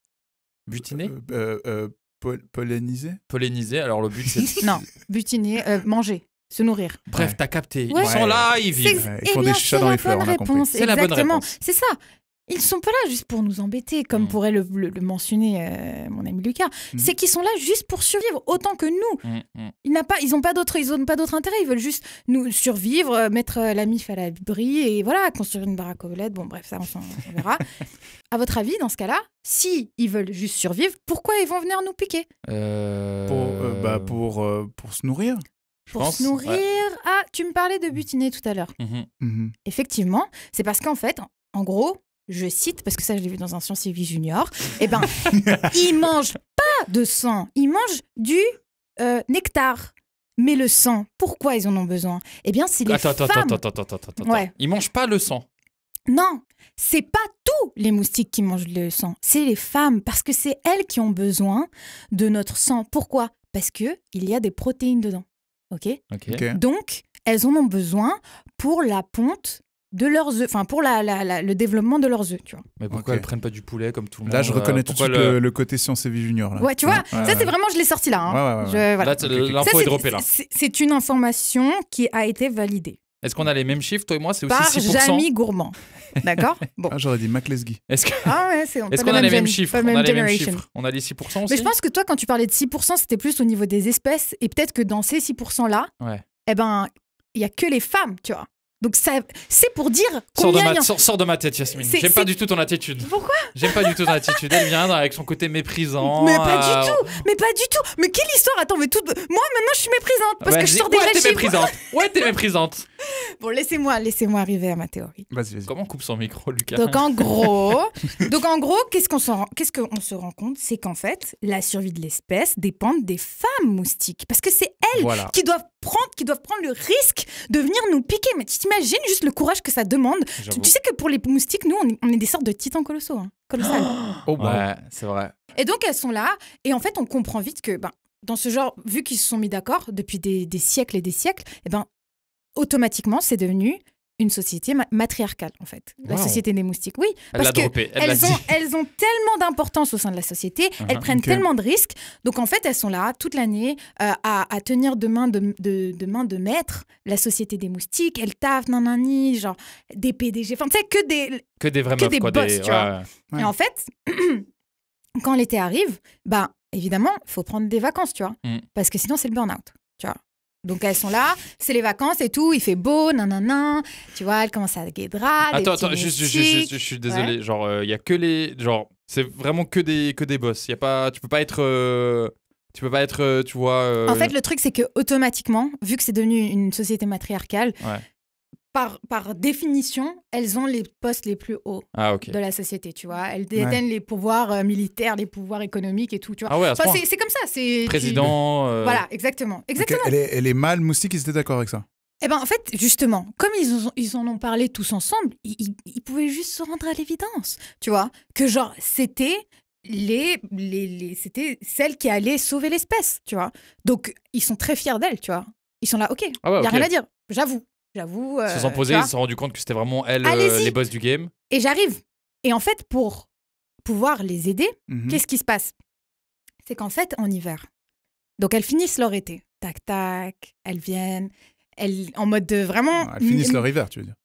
Butiner? Euh, euh, euh, pol- polliniser? Polliniser. Alors, le but, c'est. Non, butiner, euh, manger, se nourrir. Bref, Ouais. t'as capté. Ouais. Ils sont là, ils vivent. Ouais, ils font des c'est dans les fleurs, bonne on a compris. réponse. C'est la bonne Exactement. réponse. C'est ça. Ils sont pas là juste pour nous embêter, comme Mm. pourrait le, le- le mentionner euh, mon ami Lucas. Mm. C'est qu'ils sont là juste pour survivre autant que nous. Mm. Ils n'ont pas, ils ont pas d'autre, ils ont pas d'autre intérêt. Ils veulent juste nous survivre, euh, mettre euh, la mif à l'abri et voilà, construire une baraque aux LED. Bon, bref, ça on, verra. à votre avis, dans ce cas-là, si ils veulent juste survivre, pourquoi ils vont venir nous piquer? Euh, Pour, euh, bah, pour, euh, pour se nourrir. je Pour pense, se nourrir ouais. Ah, tu me parlais de butiner tout à l'heure. Mhm. Mhm. Effectivement, c'est parce qu'en fait, en gros, je cite, parce que ça je l'ai vu dans un Science et Vie Junior, eh ben, ils mangent pas de sang, ils mangent du euh, nectar. Mais le sang, pourquoi ils en ont besoin? Eh bien, c'est les Attends, attends, femmes. attends, attends, attends, attends, attends. Ouais. Ils mangent pas le sang. Non, c'est pas tous les moustiques qui mangent le sang, c'est les femmes, parce que c'est elles qui ont besoin de notre sang. Pourquoi? Parce que il y a des protéines dedans. Ok? Ok. Ok. Donc, elles en ont besoin pour la ponte de leurs œufs, enfin pour la, la- la- le développement de leurs œufs, tu vois. Mais pourquoi Ok. elles prennent pas du poulet comme tout le monde Là, je reconnais euh, tout de suite le- le... le côté science et vie junior. Là. Ouais, tu vois, Ouais, ça ouais. c'est vraiment, je l'ai sorti là. hein. Ouais, ouais, ouais, Je- voilà. Là, l'info est c'est- droppée là. c'est- une information qui a été validée Est-ce qu'on a les mêmes chiffres, toi et moi? C'est aussi par 6%. Jamie Gourmand. D'accord? Bon. Ah, j'aurais dit McLesgy. Est-ce que- Ah ouais, c'est est-ce qu'on a les même mêmes chiffres? On a les mêmes chiffres. On a les 6% aussi Mais je pense que toi, quand tu parlais de 6%, c'était plus au niveau des espèces. Et peut-être que dans ces 6%-là, Ouais. eh ben, il y a que les femmes, tu vois. Donc ça, c'est pour dire Sors de, ma, il y en- sors, sors de ma tête, Yasmine. J'aime pas du tout ton attitude. Pourquoi? J'aime pas du tout ton attitude. Elle vient avec son côté méprisant. Mais pas euh, du tout Mais pas du tout Mais quelle histoire? Attends, mais tout... Moi, maintenant, je suis méprisante parce que je sors des Ouais, t'es méprisante. Ouais, t'es méprisante. Bon, laissez-moi, laissez-moi arriver à ma théorie. Vas-y, vas-y. Comment on coupe son micro, Lucas Donc en gros, donc en gros, qu'est-ce qu'on s'en- qu'est-ce qu'on se rend compte, c'est qu'en fait, la survie de l'espèce dépend des femmes moustiques, parce que c'est elles Voilà. qui doivent prendre, qui doivent prendre le risque de venir nous piquer. Mais tu t'imagines juste le courage que ça demande? Tu, sais que pour les moustiques, nous, on est, on est des sortes de titans colossaux, hein, colossales. Oh, bah. Ouais, c'est vrai. Et donc elles sont là, et en fait, on comprend vite que, ben, dans ce genre, vu qu'ils se sont mis d'accord depuis des, des siècles et des siècles, et ben, automatiquement, c'est devenu une société ma- matriarcale, en fait. La société des moustiques, oui. Elle Parce que droppé. Elle l'a elles ont, elles ont tellement d'importance au sein de la société, elles Mhm. prennent tellement de risques. Donc en fait, elles sont là toute l'année euh, à, à tenir de main de, de, de main de maître la société des moustiques. Elles taffent, nanani, genre des PDG. Enfin, tu sais, que des. Que des vraies que meufs, des quoi. boss, des... tu vois. Ouais. Et en fait, quand l'été arrive, bah évidemment, il faut prendre des vacances, tu vois. Mm. Parce que sinon, c'est le burn-out, tu vois. Donc elles sont là, c'est les vacances et tout, il fait beau, nanana, tu vois, elles commencent à guédra. Attends, attends, juste, juste, juste, je suis désolé. Genre, il y a que les. Genre, c'est vraiment que des, que des boss. Y a pas, tu peux pas être. euh, Tu peux pas être, euh, tu vois. euh, En fait, le truc, c'est que automatiquement, vu que c'est devenu une société matriarcale, Ouais. Par, par définition, elles ont les postes les plus hauts Ah, de la société, tu vois. Elles détiennent les pouvoirs euh, militaires, les pouvoirs économiques et tout, tu vois. Ah ouais, Enfin, c'est comme ça, c'est... tu- Président. euh, Voilà, exactement. Exactement. Elle, est, elle est mâle moustique, ils étaient d'accord avec ça. Eh ben, en fait, justement, comme ils, ont- ils en ont parlé tous ensemble, ils, ils- ils pouvaient juste se rendre à l'évidence, tu vois, que genre, c'était les, les, les- c'était celles qui allaient sauver l'espèce, tu vois. Donc, ils sont très fiers d'elles, tu vois. Ils sont là, ok, il Ah ouais, y a ok. rien à dire, j'avoue, j'avoue. Ils se euh, sont posés, ils se sont rendus compte que c'était vraiment elles, euh, les boss du game. Et j'arrive. Et en fait, pour pouvoir les aider, Mhm. qu'est-ce qui se passe? C'est qu'en fait, en hiver, donc elles finissent leur été. Tac, tac, elles viennent, elles, en mode de vraiment... Elles finissent leur hiver, tu veux dire?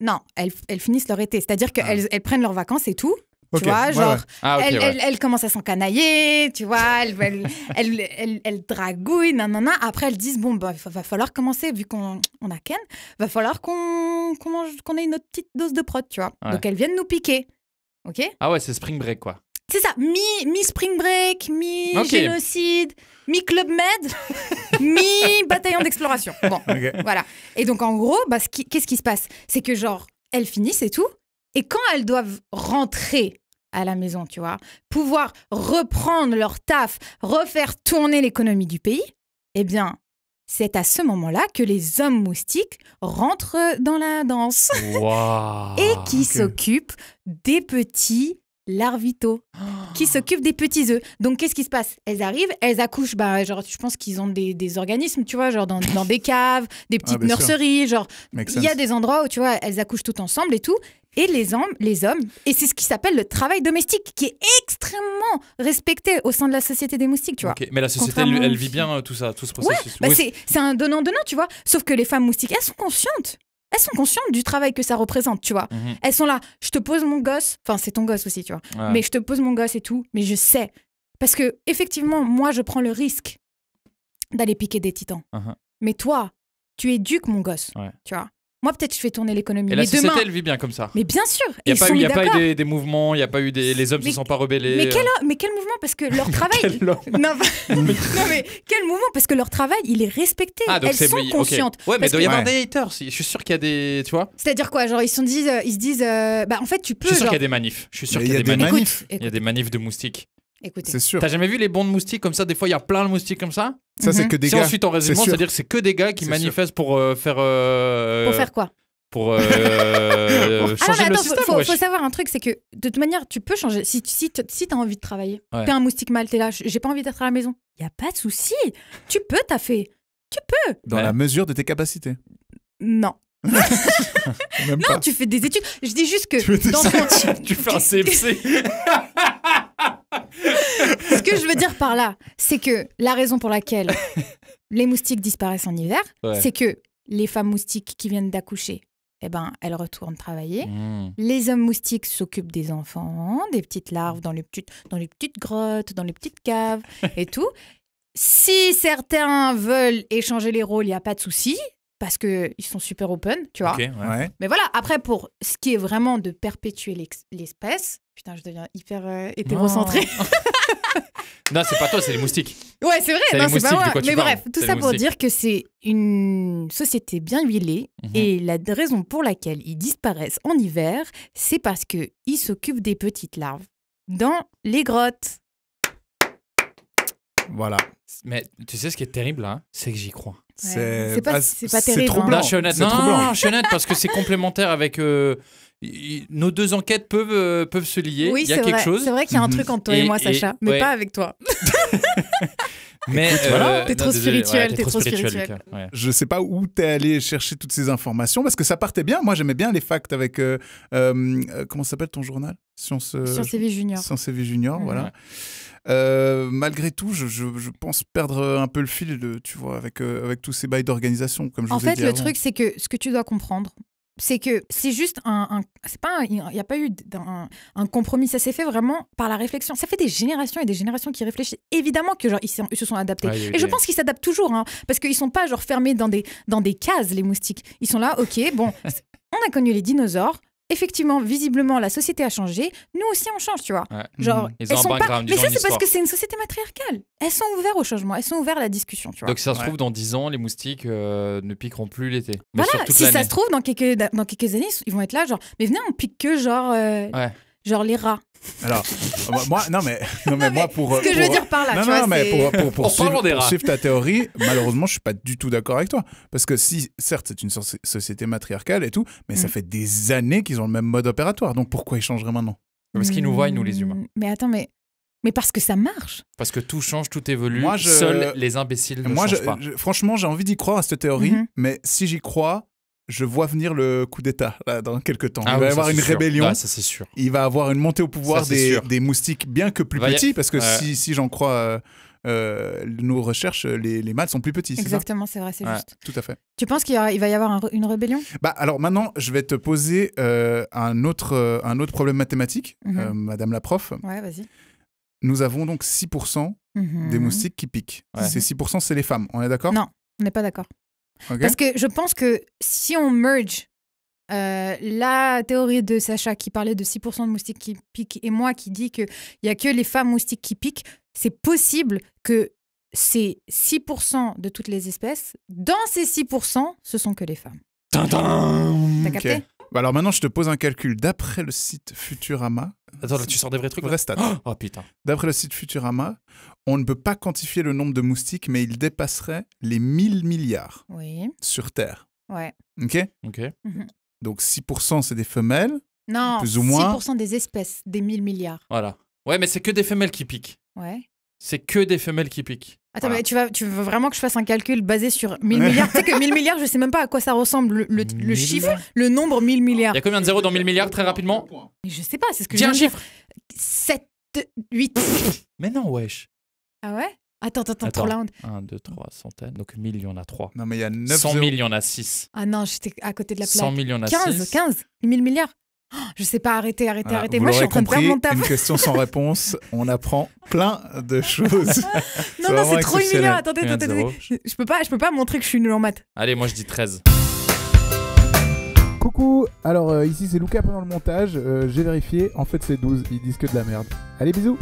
Non, elles, elles finissent leur été. C'est-à-dire Ah. qu'elles elles prennent leurs vacances et tout. Tu vois, genre, ouais. Ah, ouais. elles- elles commencent à s'encanailler, tu vois, elles, elles- elles dragouillent, nanana. Après, elles disent, bon, bah, va, va falloir commencer, vu qu'on on a Ken, va falloir qu'on mange- qu'on ait notre petite dose de prot, tu vois. Donc, elles viennent nous piquer. OK? Ah ouais, c'est Spring Break, quoi. C'est ça, mi, mi Spring Break, mi Ok. génocide, mi Club Med, mi bataillon d'exploration. Bon, Ok. voilà. Et donc, en gros, bah, qu'est-ce qui se passe? C'est que, genre, elles finissent et tout. Et quand elles doivent rentrer à la maison, tu vois, pouvoir reprendre leur taf, refaire tourner l'économie du pays, eh bien, c'est à ce moment-là que les hommes moustiques rentrent dans la danse. Et qui s'occupent des petits larvitaux, qui s'occupent des petits œufs. Donc, qu'est-ce qui se passe? Elles arrivent, elles accouchent, bah, genre, je pense qu'ils ont des, des organismes, tu vois, genre dans, dans des caves, des petites bien sûr. nurseries, genre, il y a des endroits où, tu vois, elles accouchent toutes ensemble et tout. Et les hommes, les hommes, et c'est ce qui s'appelle le travail domestique, qui est extrêmement respecté au sein de la société des moustiques, tu vois. Ok, Mais la société, elle, vit bien euh, tout ça, tout ce processus. Bah, Oui, c'est un donnant-donnant, tu vois. Sauf que les femmes moustiques, elles sont conscientes. Elles sont conscientes du travail que ça représente, tu vois. Mhm. Elles sont là, je te pose mon gosse, enfin c'est ton gosse aussi, tu vois. Ouais. Mais je te pose mon gosse et tout, mais je sais. Parce que effectivement, moi, je prends le risque d'aller piquer des titans. Uh-huh. Mais toi, tu éduques mon gosse, Ouais. tu vois. Moi, peut-être je fais tourner l'économie. Et la Mais société, demain... elle vit bien comme ça. Mais bien sûr, Il n'y a ils pas sont eu, y a pas eu des, des mouvements, il y a pas eu des. Les hommes Mais- se sont pas rebellés. Mais quel, mais quel mouvement? Parce que leur travail... Quel homme. non, bah- non, mais quel mouvement? Parce que leur travail, il est respecté. Ah, donc Elles c'est sont ok. conscientes. Ouais, mais il doit y avoir Ouais. des haters. Je suis sûr qu'il y a des. Tu vois C'est-à-dire quoi? Genre, ils se disent, euh, ils se disent euh, bah en fait, tu Je peux. suis sûr genre- qu'il y a des manifs. Je suis sûr qu'il y a des manifs. manifs. Il y a des manifs de moustiques. Écoutez, C'est sûr. T'as jamais vu les bons de moustiques comme ça? Des fois, il y a plein de moustiques comme ça? Ça, c'est Mhm. que des si gars. ensuite on résume, c'est-à-dire que c'est que des gars qui C'est manifestent pour euh, faire. euh, pour faire quoi? Pour euh, Ah non, changer mais le attends, système. faut, savoir un truc, c'est que de toute manière, tu peux changer. Si, si, si t'as envie de travailler, Ouais. t'es un moustique mâle, t'es là, j'ai pas envie d'être à la maison. Y a pas de souci. Tu peux taffer. Dans Ouais. la mesure de tes capacités. Non. Même Non, pas. tu fais des études. Je dis juste que Tu fais des dans ton- Tu fais un CFC. Ce que je veux dire par là, c'est que la raison pour laquelle les moustiques disparaissent en hiver, Ouais. c'est que les femmes moustiques qui viennent d'accoucher, eh ben, elles retournent travailler. Mmh. Les hommes moustiques s'occupent des enfants, des petites larves dans les petites, dans les petites grottes, dans les petites caves et tout. Si certains veulent échanger les rôles, il n'y a pas de souci. Parce qu'ils sont super open, tu vois. Ok, ouais. Ouais. Mais voilà, après, pour ce qui est vraiment de perpétuer l'espèce, putain, je deviens hyper euh, hétérocentrée. Non, c'est pas toi, c'est les moustiques. Ouais, c'est vrai, C'est non, les c'est pas moi. Mais parles. bref, tout ça pour dire que c'est une société bien huilée Mhm. et la raison pour laquelle ils disparaissent en hiver, c'est parce qu'ils s'occupent des petites larves dans les grottes. Voilà. Mais tu sais ce qui est terrible, hein? C'est que j'y crois. C'est C'est pas- ah, c'est pas terrible, troublant. Non, je suis honnête. C'est Non, troublant. non, non, je suis honnête parce que c'est complémentaire avec. euh, nos deux enquêtes peuvent, euh, peuvent se lier. Oui, Il y a c'est quelque vrai. chose. C'est vrai qu'il y a un Mhm. truc entre toi et, Et- moi, et- Sacha, mais ouais. pas avec toi. Mais voilà. T'es trop désolé, spirituel, ouais, t'es trop spirituel. Lucas, ouais. Je sais pas où t'es allé chercher toutes ces informations parce que ça partait bien. Moi, j'aimais bien les facts avec euh, euh, euh, comment s'appelle ton journal? Science. euh, Sur CV Junior. Science et Vie Junior, Mhm. voilà. Euh, malgré tout, je, je- je pense perdre un peu le fil, de, tu vois, avec, euh, avec tous ces bails d'organisation, comme je En vous ai fait, dit le avant. truc, c'est que ce que tu dois comprendre, c'est que c'est juste un. un- c'est pas un- il n'y a pas eu d'un- un, compromis. Ça s'est fait vraiment par la réflexion. Ça fait des générations et des générations qui réfléchissent. Évidemment que genre ils, se sont adaptés. Ouais, et je pense qu'ils s'adaptent toujours, hein, parce qu'ils sont pas genre fermés dans des dans des cases les moustiques. Ils sont là, ok, bon, on a connu les dinosaures. Effectivement, visiblement, la société a changé. Nous aussi, on change, tu vois. Ouais. Genre. Ils ont elles un sont pas. background, ils Mais ça, c'est parce que c'est une société matriarcale. Elles sont ouvertes au changement. Elles sont ouvertes à la discussion, tu vois. Donc, si ça se Ouais. trouve, dans 10 ans, les moustiques euh, ne piqueront plus l'été. Voilà, sur toute si ça se trouve, dans quelques, dans quelques années, ils vont être là, genre, mais venez, on pique que genre, euh, Ouais. Genre les rats. Alors, moi, non mais, non mais moi pour. Ce que je veux dire par là, non, tu non, vois, mais c'est- pour, pour, pour suivre, des rats. suivre ta théorie, malheureusement, je suis pas du tout d'accord avec toi. Parce que si, certes, c'est une soci- société matriarcale et tout, mais ça Mm. fait des années qu'ils ont le même mode opératoire. Donc pourquoi ils changeraient maintenant Parce qu'ils nous voient, nous, les humains. Hmm, Mais attends, mais, mais parce que ça marche. Parce que tout change, tout évolue. Moi, je- Seuls les imbéciles ne Moi, je- changent pas. je- franchement, j'ai envie d'y croire à cette théorie, Mhm. mais si j'y crois, je vois venir le coup d'État dans quelques temps. Ah il oui, va y avoir une sûr. rébellion. Ouais, ça, c'est sûr. il va avoir une montée au pouvoir Ça, des, des moustiques, bien que plus y- petits, parce que Ouais. si, si j'en crois euh, euh, nos recherches, les, les mâles sont plus petits. Exactement, c'est vrai, c'est Ouais. juste. Tout à fait. Tu penses qu'il va y avoir un une rébellion? Bah, alors maintenant, je vais te poser euh, un, autre, un autre problème mathématique, Mhm. euh, Madame la prof. Ouais, vas-y. Nous avons donc 6% des Mhm. moustiques qui piquent. Ouais. Ces 6%, c'est les femmes. On est d'accord? Non. On n'est pas d'accord. Parce que je pense que si on merge euh, la théorie de Sacha qui parlait de 6% de moustiques qui piquent et moi qui dis qu'il n'y a que les femmes moustiques qui piquent, c'est possible que ces 6% de toutes les espèces, dans ces 6%, ce sont que les femmes. T'as Ok. capté? Bah alors maintenant, je te pose un calcul. D'après le site Futurama, Attends, là, tu sors des vrais trucs là vrai stat. Oh putain. D'après le site Futurama, on ne peut pas quantifier le nombre de moustiques, mais il dépasserait les 1000 milliards Oui, sur Terre. ouais. Ok? Ok. Donc 6% c'est des femelles. Non, Plus ou moins. 6% des espèces, des 1000 milliards. Voilà. Ouais, mais c'est que des femelles qui piquent. Ouais. C'est que des femelles qui piquent. Attends, Voilà. mais tu, vas, tu veux vraiment que je fasse un calcul basé sur 1000 milliards? Tu sais que 1000 milliards, je sais même pas à quoi ça ressemble, le, le- le 1000 chiffre, le nombre 1000 milliards. Il y a combien de zéros dans 1000 milliards très rapidement? Mais je sais pas, c'est ce que Dis je un chiffre. dire. 7, 8. Mais non, wesh. Ah ouais? Attends, attends, Attends. trop la honte. 1, 2, 3 centaines. Donc 1000, il y en a 3. Non mais il y a 9 100 000, il y en a 6. Ah non, j'étais à côté de la 100 plaque. 000, il y en a 15, 6. 15, 1000 milliards. Je sais pas, arrêtez, arrêtez, Voilà, arrêtez. Moi, je suis en train de perdre mon taf. une question sans réponse, on apprend plein de choses. Non, c'est non, c'est trop humiliant. Attendez, attendez. Je peux pas, je peux pas montrer que je suis nul en maths. Allez, moi je dis 13. Coucou, alors euh, ici c'est Lucas pendant le montage, euh, j'ai vérifié, en fait c'est 12, ils disent que de la merde. Allez bisous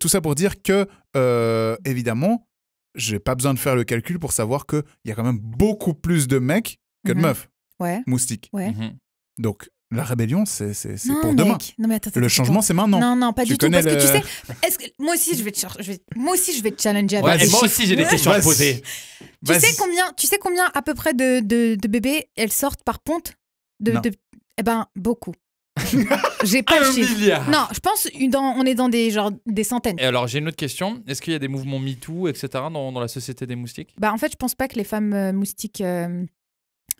Tout ça pour dire que, euh, évidemment, j'ai pas besoin de faire le calcul pour savoir qu'il y a quand même beaucoup plus de mecs que de Mhm. meufs Ouais. moustiques. Ouais. Mhm. Donc la rébellion, c'est pour mec. demain. Non, mais attends, attends, Le changement, c'est maintenant. Non, non, pas Tu du tout. Parce que tu sais, est-ce que moi aussi je vais te je vais, moi aussi je vais te challenger avec Ouais, moi aussi j'ai des questions à poser. Tu sais combien, tu sais combien à peu près de, de, de bébés elles sortent par ponte de, Non. de- Eh ben beaucoup. J'ai pas le Un chiffre. milliard Non, je pense dans, on est dans des genre des centaines. Et alors j'ai une autre question. Est-ce qu'il y a des mouvements MeToo, etc. dans, dans la société des moustiques? Bah en fait, je pense pas que les femmes euh, moustiques euh,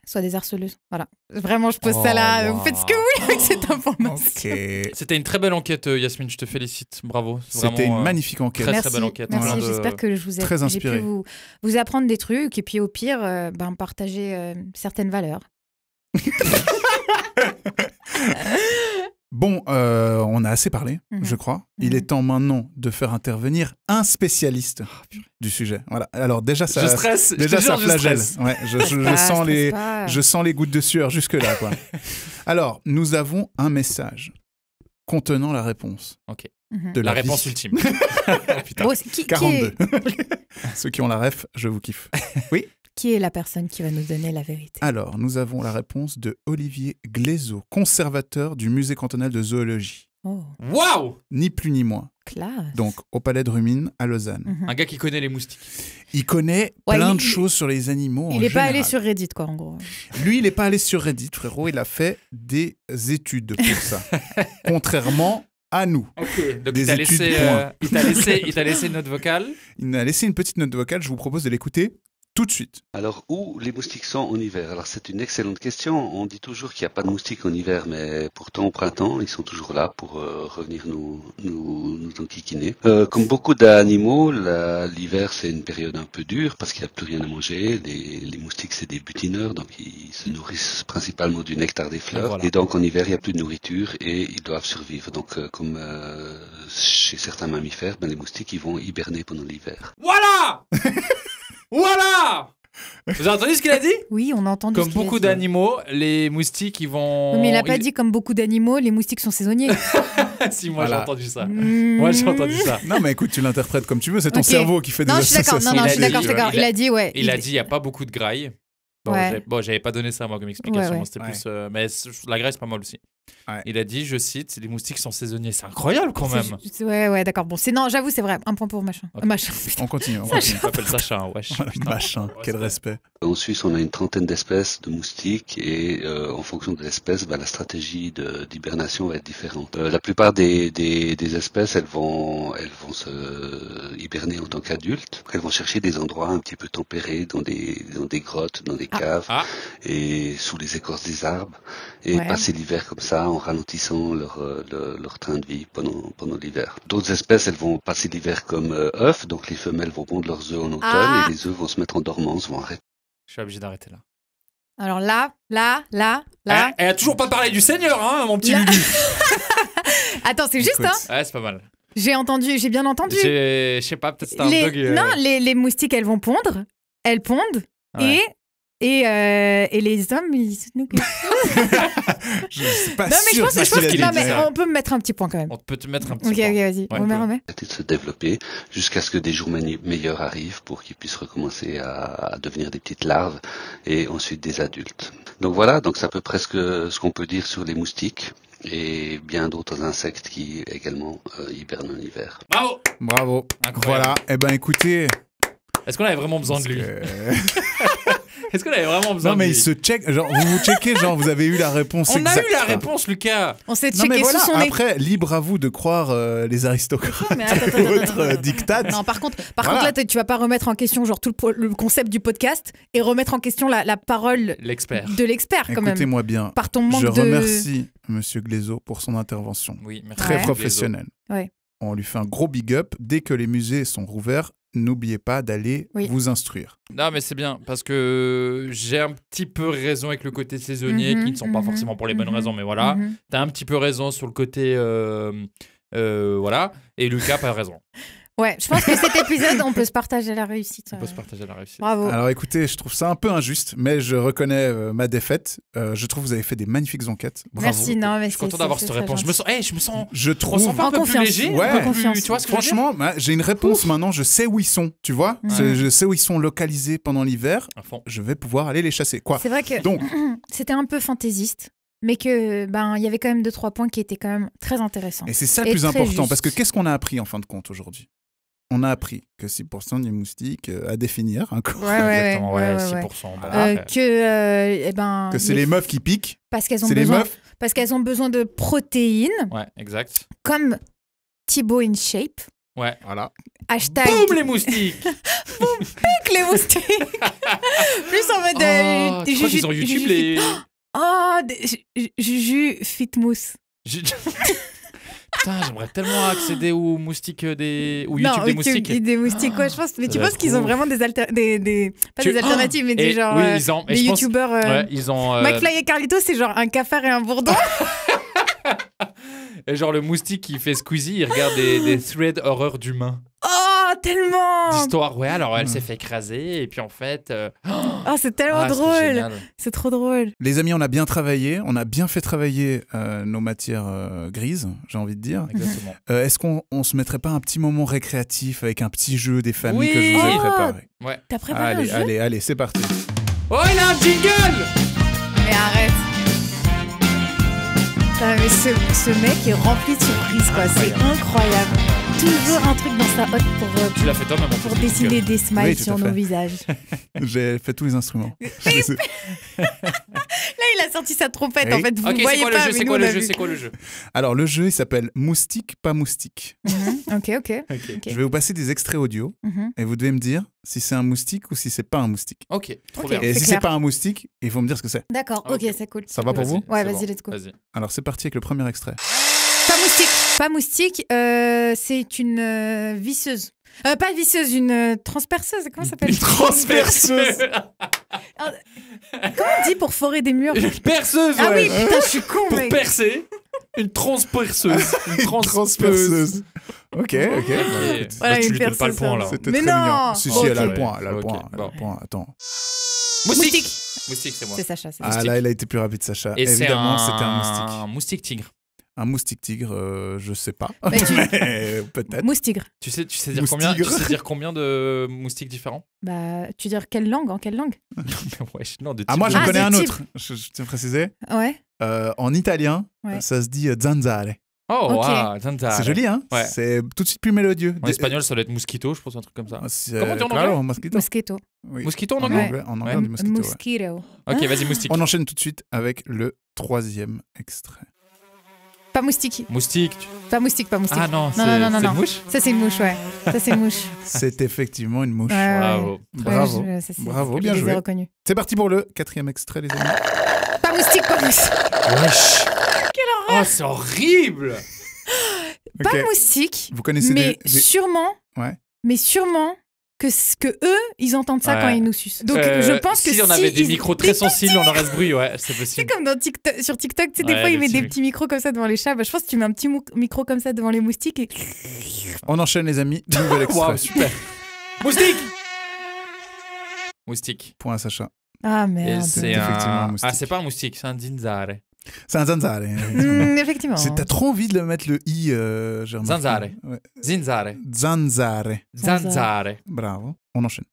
soient des harceleuses. Voilà. Vraiment, je pose ça là. Oh, Vous faites ce que vous voulez avec cette information. C'était une très belle enquête, euh, Yasmine, je te félicite. Bravo. C'était une euh, magnifique enquête. très, merci, belle enquête. Merci, de- j'espère que je vous ai très pu vous, vous apprendre des trucs et puis au pire, euh, ben, partager euh, certaines valeurs. Bon, euh, on a assez parlé, Mhm. je crois. Il Mhm. est temps maintenant de faire intervenir un spécialiste du sujet. Voilà. Alors déjà, ça, je stresse. je déjà te ça jure, je flagelle. stresse. Ouais, je, je- je sens les, pas. je sens les gouttes de sueur jusque là, quoi. Alors, nous avons un message contenant la réponse Mhm. de La la, réponse vie. ultime. Putain. Bon, c'est- qui, qui 42. est, Ceux qui ont la ref, je vous kiffe. Qui est la personne qui va nous donner la vérité Alors, nous avons la réponse de Olivier Glaiseau, conservateur du musée cantonal de zoologie. Oh, Waouh Ni plus ni moins. classe. Donc, au palais de Rumine, à Lausanne. Mhm. Un gars qui connaît les moustiques. Il connaît Ouais, plein il- de choses sur les animaux. Il n'est pas allé sur Reddit, quoi, en gros. Lui, il n'est pas allé sur Reddit, frérot. Il a fait des études pour ça. Contrairement à nous. Ok. Donc Des il t'a études, laissé, point. euh, il t'a laissé, une note vocale. Il nous a laissé une petite note vocale. Je vous propose de l'écouter tout de suite. Alors, où les moustiques sont en hiver? Alors, c'est une excellente question. On dit toujours qu'il n'y a pas de moustiques en hiver, mais pourtant, au printemps, ils sont toujours là pour euh, revenir nous, nous, nous enquiquiner. Euh, comme beaucoup d'animaux, l'hiver, c'est une période un peu dure parce qu'il n'y a plus rien à manger. Les, les moustiques, c'est des butineurs, donc ils se nourrissent principalement du nectar des fleurs. voilà. Et donc, en hiver, il n'y a plus de nourriture et ils doivent survivre. Donc, euh, comme euh, chez certains mammifères, ben, les moustiques, ils vont hiberner pendant l'hiver. Voilà Voilà Vous avez entendu ce qu'il a dit Oui, on a entendu. Comme ce qu'il a beaucoup d'animaux, les moustiques, ils vont. Mais il n'a pas ils- dit comme beaucoup d'animaux, les moustiques sont saisonniers. si, moi Voilà. j'ai entendu ça. Mmh. Moi j'ai entendu ça. Non, mais écoute, tu l'interprètes comme tu veux. C'est ton cerveau qui fait des Non, je suis d'accord. Non, non, je suis d'accord, dit, je suis d'accord. il a- Il a dit, ouais. Il a dit il n'y a pas beaucoup de graille. Bon, Ouais. j'ai- bon, j'avais pas donné ça moi comme explication, Ouais, ouais. c'était Ouais. plus. euh, mais la graille c'est pas mal aussi. Ouais. Il a dit, je cite, les moustiques sont saisonniers. C'est incroyable quand même. Ouais, ouais, d'accord. Bon, c'est non, j'avoue, c'est vrai. Un point pour machin. On continue. On On continue. appelle ça chat, hein, wesh. Machin, quel respect. En Suisse, on a une trentaine d'espèces de moustiques et euh, en fonction de l'espèce, bah, la stratégie d'hibernation va être différente. Euh, la plupart des, des, des espèces, elles vont, elles vont se hiberner en tant qu'adultes. Elles vont chercher des endroits un petit peu tempérés, dans des, dans des grottes, dans des Ah. caves Ah. et sous les écorces des arbres, et Ouais. passer l'hiver comme ça en ralentissant leur, euh, leur, leur train de vie pendant, pendant l'hiver. D'autres espèces, elles vont passer l'hiver comme euh, œufs, donc les femelles vont pondre leurs œufs en automne Ah. et les œufs vont se mettre en dormance, vont arrêter. Je suis obligé d'arrêter là. Alors là, là, là, là. Elle, elle a toujours pas parlé du Seigneur, hein, mon petit Là. Lulu. Attends, c'est juste, hein. Ouais, c'est pas mal. J'ai entendu, j'ai bien entendu. Je sais pas, peut-être c'était un Les- bug. euh, Non, les, les moustiques, elles vont pondre. Elles pondent. Ouais. Et. Et, euh, et les hommes, ils se nourrissent. Je suis pas Non, mais je pense, je pense que non, mais on peut me mettre un petit point quand même. On peut te mettre un petit point. ok, vas-y. Ouais, on met, on peut. on met. arrêter de se développer jusqu'à ce que des jours meilleurs arrivent pour qu'ils puissent recommencer à, à devenir des petites larves et ensuite des adultes. Donc voilà, donc c'est à peu près ce que- ce qu'on peut dire sur les moustiques et bien d'autres insectes qui également euh, hibernent en hiver. Bravo Bravo. Incroyable. Voilà. Eh ben, écoutez. Est-ce qu'on avait vraiment besoin de lui que- Est-ce qu'on avait vraiment besoin Non, de mais lui il se check. Genre, vous vous checkez, genre, vous avez eu la réponse On a eu la réponse, Lucas On s'est Non, mais checké voilà, sous son nez. après, libre à vous de croire euh, les aristocrates Mais attends, attends, et attends, votre euh, diktat. Non, par contre, par Voilà. contre là, tu vas pas remettre en question genre tout le, concept du podcast et remettre en question la, la parole L'expert. de l'expert quand même. Écoutez-moi bien. Par ton manque Je de. remercie Monsieur Glaiseau pour son intervention. Oui, merci. Très Ouais. professionnelle. Ouais. On lui fait un gros big up. Dès que les musées sont rouverts, n'oubliez pas d'aller Oui. vous instruire. Non, mais c'est bien parce que j'ai un petit peu raison avec le côté saisonnier Mhm, qui ne sont pas mhm, forcément pour les bonnes mhm, raisons, mais voilà. T'as un petit peu raison sur le côté. euh, euh, voilà. Et Lucas, pas raison. Ouais, je pense que cet épisode, on peut se partager la réussite. On peut euh. se partager la réussite. Bravo. Alors écoutez, je trouve ça un peu injuste, mais je reconnais euh, ma défaite. Euh, je trouve que vous avez fait des magnifiques enquêtes. Bravo. Merci, non, mais Je suis content d'avoir cette réponse. Je me sens, eh, je me sens, Je on trouve. se sent pas un peu plus confiance. léger, Ouais. plus- Confiance. tu vois ce que Franchement, bah, j'ai une réponse maintenant. Je sais où ils sont, tu vois. Ouais. Je sais où ils sont localisés pendant l'hiver. Je vais pouvoir aller les chasser. Quoi C'est vrai que Donc, c'était un peu fantaisiste, mais que ben il y avait quand même deux trois points qui étaient quand même très intéressants. et c'est ça le plus important, juste. parce que qu'est-ce qu'on a appris en fin de compte aujourd'hui? On a appris que 6% des moustiques euh, à définir, encore. Ouais, ouais, ouais, Exactement, ouais, ouais, ouais, ouais. 6%. bon, Euh, que euh, eh ben que c'est les meufs qui piquent, parce qu'elles ont c'est les besoin meufs. parce qu'elles ont besoin de protéines Ouais, exact. comme Thibaut in shape. Ouais. Voilà. Hashtag Boum les moustiques les moustiques. Plus en mode Oh, je crois Juju- ont YouTube Juju- les... Oh, Juju Fitmousse. Putain, j'aimerais tellement accéder aux moustiques des... Ou YouTube non, des YouTube moustiques. des moustiques, ouais, je pense. Mais tu doit penses qu'ils ont vraiment des, alter... des, des... pas Tu- des alternatives, mais Et des genre oui, euh, ils ont... et des pense- youtubeurs. euh, Ouais, ils ont... euh, McFly et Carlito, c'est genre un cafard et un bourdon. Et genre le moustique qui fait Squeezie, il regarde des, des threads horreur d'humains. Oh, tellement D'histoire, ouais, alors elle Ouais. s'est fait écraser, et puis en fait. euh, Oh, c'est tellement ah, c'était drôle génial. C'est trop drôle. Les amis, on a bien travaillé, on a bien fait travailler euh, nos matières euh, grises, j'ai envie de dire. Exactement. Euh, Est-ce qu'on on se mettrait pas un petit moment récréatif avec un petit jeu des familles Oui. que je vous ai Oh préparé? Ouais. T'as préparé Allez, un jeu allez, allez, c'est parti. Oh, il a un jingle Mais arrête Putain, mais ce, ce mec est rempli de surprises, quoi. C'est incroyable. Toujours un truc dans sa hotte pour, euh, Tu l'as fait pour dessiner des smiles Oui, sur nos visages. J'ai fait tous les instruments. Là, il a sorti sa trompette, Oui. en fait. Vous Ok, c'est voyez quoi le pas, jeu C'est quoi le a jeu vu. C'est quoi le jeu? Alors, le jeu, il s'appelle Moustique, pas moustique. Mhm. Ok, ok. Ok. Ok. Je vais vous passer des extraits audio Mhm. et vous devez me dire si c'est un moustique ou si c'est pas un moustique. Ok, trop bien. Et C'est si clair. c'est pas un moustique, il faut me dire ce que c'est. D'accord, Ah, ok, c'est cool. Ça va pour vous? Ouais, vas-y, let's go. Alors, c'est parti avec le premier extrait. Pas moustique. Pas moustique, euh, c'est une euh, visseuse. Euh, pas visseuse, une euh, transperceuse. Comment ça s'appelle? Une transperceuse. Comment on dit pour forer des murs? Une perceuse, Ah ouais. oui, putain, je suis con, Pour mec. percer, une transperceuse. Une transperceuse. Transperceuse. Ok, ok. Bah, Voilà, Bah, tu une lui donnes pas le perceuse, point, là. ça. C'était Mais très non. mignon. Si, si, Ok. elle a le point, elle a le Ok, point, elle a bon. le point. Attends. Moustique Moustique, c'est moi. C'est Sacha, c'est Ah là, elle a été plus rapide, Sacha. Et c'est Évidemment, un... c'était un moustique. Un moustique tigre. Un moustique tigre, euh, je sais pas. Bah, tu- peut-être. Moustigre. Tu sais, tu sais dire Moustigre. combien, tu sais dire combien de moustiques différents? Bah, tu veux dire quelle langue En quelle langue? Wesh, non, de Ah, moi, j'en Ah, connais un type. autre. Je, je tiens à préciser. Ouais. Euh, en italien, Ouais. ça se dit euh, zanzare. Oh, Ok. waouh, zanzare. C'est joli, hein? Ouais. C'est tout de suite plus mélodieux. En espagnol, ça doit être mosquito, je pense, un truc comme ça. Ah, c'est- Comment on dit en claro, anglais? mosquito. Mosquito. Oui. Mosquito en anglais en anglais, Ouais. on dit mosquito. ouais. Mosquito. Ok, vas-y, moustique. On enchaîne tout de suite avec le troisième extrait. Pas moustique. Moustique. Pas moustique, pas moustique. Ah non, c'est non, non, non, c'est non. une mouche Ça, c'est une mouche, ouais. Ça, c'est une mouche. C'est effectivement une mouche. Ouais. Bravo. Bravo. Ouais, je- ça, c'est- Bravo, bien joué. C'est parti pour le quatrième extrait, les amis. Pas moustique, pas moustique. Wesh Oh, c'est horrible Pas moustique, Vous connaissez mais des, des- sûrement, Ouais. mais sûrement que, ce que eux, ils entendent ça Ouais. quand ils nous sucent. Donc, Euh, je pense que si on avait des ils- micros très sensibles, on aurait ce bruit, ouais, c'est C'est possible. comme dans TikTok, sur TikTok, tu sais, des Ouais, fois, ils mettent des petits micros comme ça devant les chats. Bah, je pense que tu mets un petit micro comme ça devant les moustiques et. On enchaîne, les amis. Nouvel extrait. Waouh, super. Moustique Moustique. Point à Sacha. Ah merde. c'est effectivement un. Ah, c'est pas un moustique, c'est un zinzare. C'est un zanzare. Hmm, effectivement. T'as trop envie de le mettre le i, euh. Zanzare. Ouais. Zinzare. Zanzare. Zanzare. Bravo. On enchaîne.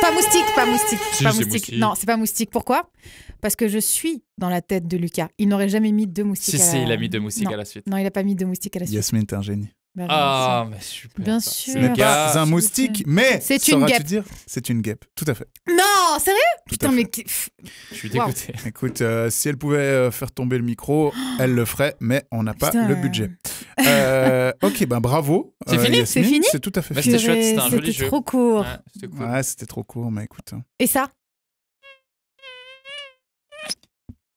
Pas moustique, pas moustique. Si, pas moustique. moustique. Non, c'est pas moustique. Pourquoi? Parce que je suis dans la tête de Lucas. Il n'aurait jamais mis deux moustiques. Si, à si, la... il a mis deux moustiques Non. à la suite. Non, il a pas mis deux moustiques à la suite. Yasmine, t'es un génie. Bah, Ah, mais super. Bien ça. sûr. Ce n'est pas un moustique, mais C'est une guêpe. dire C'est une guêpe. Tout à fait. Non, sérieux? Tout Putain, mais. Je suis Wow. dégoûté. Écoute, euh, si elle pouvait euh, faire tomber le micro, elle le ferait, mais on n'a pas Putain. le budget. Euh, ok, ben bravo. C'est fini? C'est fini? C'est tout à fait Bah, fini. c'était chouette, c'était un joli C'était jeu. trop court. Ouais, c'était cool. Ouais, c'était trop court, mais écoute. hein. Et ça?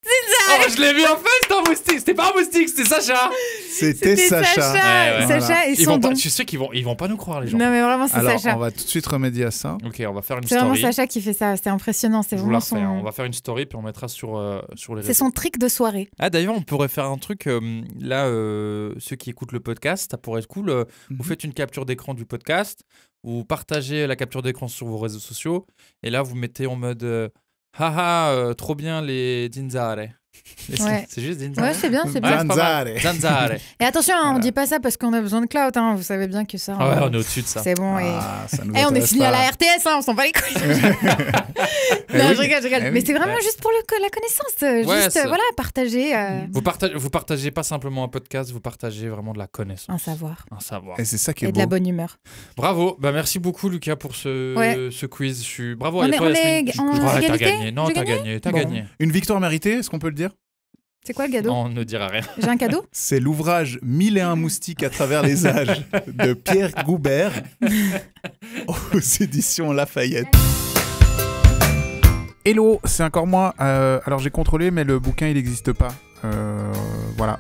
Oh, je l'ai vu en fait, c'était un moustique. C'était pas un moustique, c'était Sacha. C'était Sacha. Sacha. Ouais, ouais. Sacha et Ils son vont pas, don. tu sais qu'ils vont, ils vont pas nous croire les gens. Non, mais vraiment, c'est Alors, Sacha. on va tout de suite remédier à ça. Ok, on va faire une C'est vraiment story. Sacha qui fait ça. C'est impressionnant. C'est Je vraiment refais. hein. On son. va faire une story puis on mettra sur, euh, sur les C'est son trick de soirée. Ah d'ailleurs, on pourrait faire un truc. euh, là, euh, ceux qui écoutent le podcast, ça pourrait être cool. euh, Vous Mhm. faites une capture d'écran du podcast, vous partagez la capture d'écran sur vos réseaux sociaux, et là, vous mettez en mode euh, haha, euh, trop bien les dinzare. C'est- Ouais. C'est juste dinzare. Ouais, c'est bien, c'est bien. Zanzare. Zanzare. Et attention, hein, on Voilà. dit pas ça parce qu'on a besoin de cloud. hein. Vous savez bien que ça. Ah ouais, euh, on est au-dessus de ça. C'est bon. et- Ah, ça nous Eh, on est signé à la RTS, hein, on s'en bat les couilles. Eh non, oui. je rigole, je rigole. Eh Mais c'est vraiment Ouais. juste pour le, la connaissance. euh, Ouais, juste, voilà, partager euh, Vous partagez, vous partagez pas simplement un podcast, vous partagez vraiment de la connaissance. un savoir Un savoir. Et c'est ça qui est et de la bonne humeur. Bravo, bah merci beaucoup Lucas pour ce, Ouais. ce quiz. Je suis bravo On à est- toi on Yasmine. est Je- en t'as gagné. Non, t'as gagné. Une victoire méritée, est-ce qu'on peut le dire? C'est quoi le cadeau On ne dira rien. J'ai un cadeau C'est l'ouvrage Mille et un moustiques à travers les âges de Pierre Goubert aux éditions Lafayette. Hello, c'est encore moi. Euh, alors j'ai contrôlé, mais le bouquin il n'existe pas. Euh, voilà.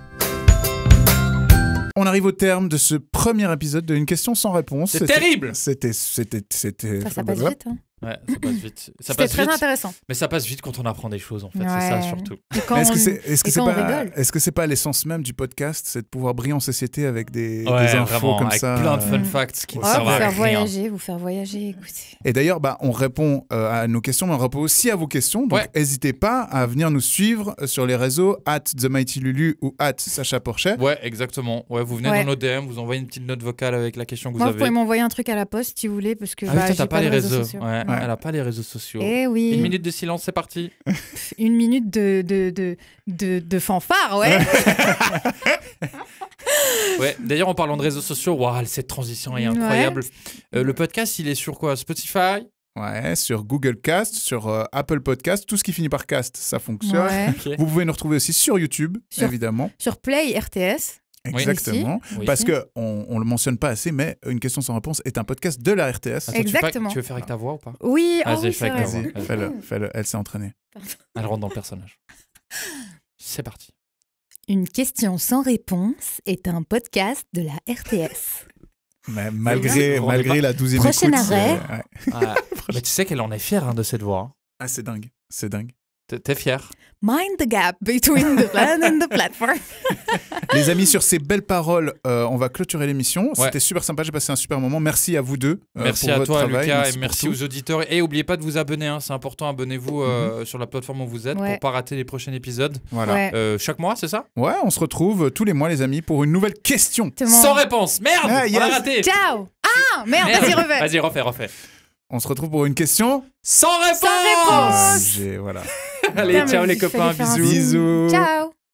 On arrive au terme de ce premier épisode de Une question sans réponse. C'est C'était- terrible C'était, c'était, c'était. Ça, ça passe vite. hein. Ouais, ça passe vite. Ça C'était passe très vite. intéressant. Mais ça passe vite quand on apprend des choses, en fait. C'est ça, surtout. Est-ce que c'est est-ce que et c'est quand on pas c'est pas l'essence même du podcast, c'est de pouvoir briller en société avec des, Ouais, des infos vraiment, comme avec ça. plein de fun Mm. facts qui ne Ouais, Ouais, servent vous à faire rien. voyager, vous faire voyager, écoutez. Et d'ailleurs, bah, on répond euh, à nos questions, mais on répond aussi à vos questions. Donc, Ouais. n'hésitez pas à venir nous suivre sur les réseaux at The Mighty Lulu ou at Sacha Porchet. Ouais, exactement. Ouais, vous venez Ouais. dans nos DM, vous envoyez une petite note vocale avec la question que Moi, vous vous pouvez m'envoyer un truc à la poste si vous voulez, parce que Ah bah, t'as pas, les réseaux. Ouais. Elle a pas les réseaux sociaux. Eh oui. Une minute de silence, c'est parti. Une minute de, de, de, de, de fanfare, ouais. Ouais. D'ailleurs, en parlant de réseaux sociaux, waouh, cette transition est Ouais. incroyable. Euh, le podcast, il est sur quoi? Spotify? Ouais, sur Google Cast, sur euh, Apple Podcast, tout ce qui finit par cast, ça fonctionne. Ouais. Vous pouvez nous retrouver aussi sur YouTube, Sur- évidemment. Sur Play RTS. Exactement. Oui. Parce que on, on le mentionne pas assez, mais une question sans réponse est un podcast de la RTS. Attends, tu veux pas- Exactement. Tu veux faire avec ta voix ou pas? Oui, oh oui, fais fais-le, fais-le. Elle s'est entraînée. Elle rentre dans le personnage. C'est parti. Une question sans réponse est un podcast de la RTS. Mais malgré, malgré la douzième Prochain écoute, c'est- arrêt. ouais. Ah, mais tu sais qu'elle en est fière hein, de cette voix. hein. Ah, c'est dingue. C'est dingue. T'es- fière? Mind the gap between the plan and the platform. Les amis, sur ces belles paroles, euh, on va clôturer l'émission. Ouais. C'était super sympa, j'ai passé un super moment. Merci à vous deux. euh, Merci pour à votre toi, travail. Lucas, Merci et aux auditeurs. Et n'oubliez pas de vous abonner, hein, c'est important, abonnez-vous euh, sur la plateforme où vous êtes Ouais. pour pas rater les prochains épisodes. Voilà. Ouais. Euh, chaque mois, c'est ça? Ouais, on se retrouve tous les mois, les amis, pour une nouvelle question. Sans réponse Merde Ah, On a raté Ciao Ah, merde, Merde. vas-y, refais. Vas-y, refais, refais. On se retrouve pour une question. Sans réponse voilà. Allez, Putain, ciao les copains, bisous. Bisous. Ciao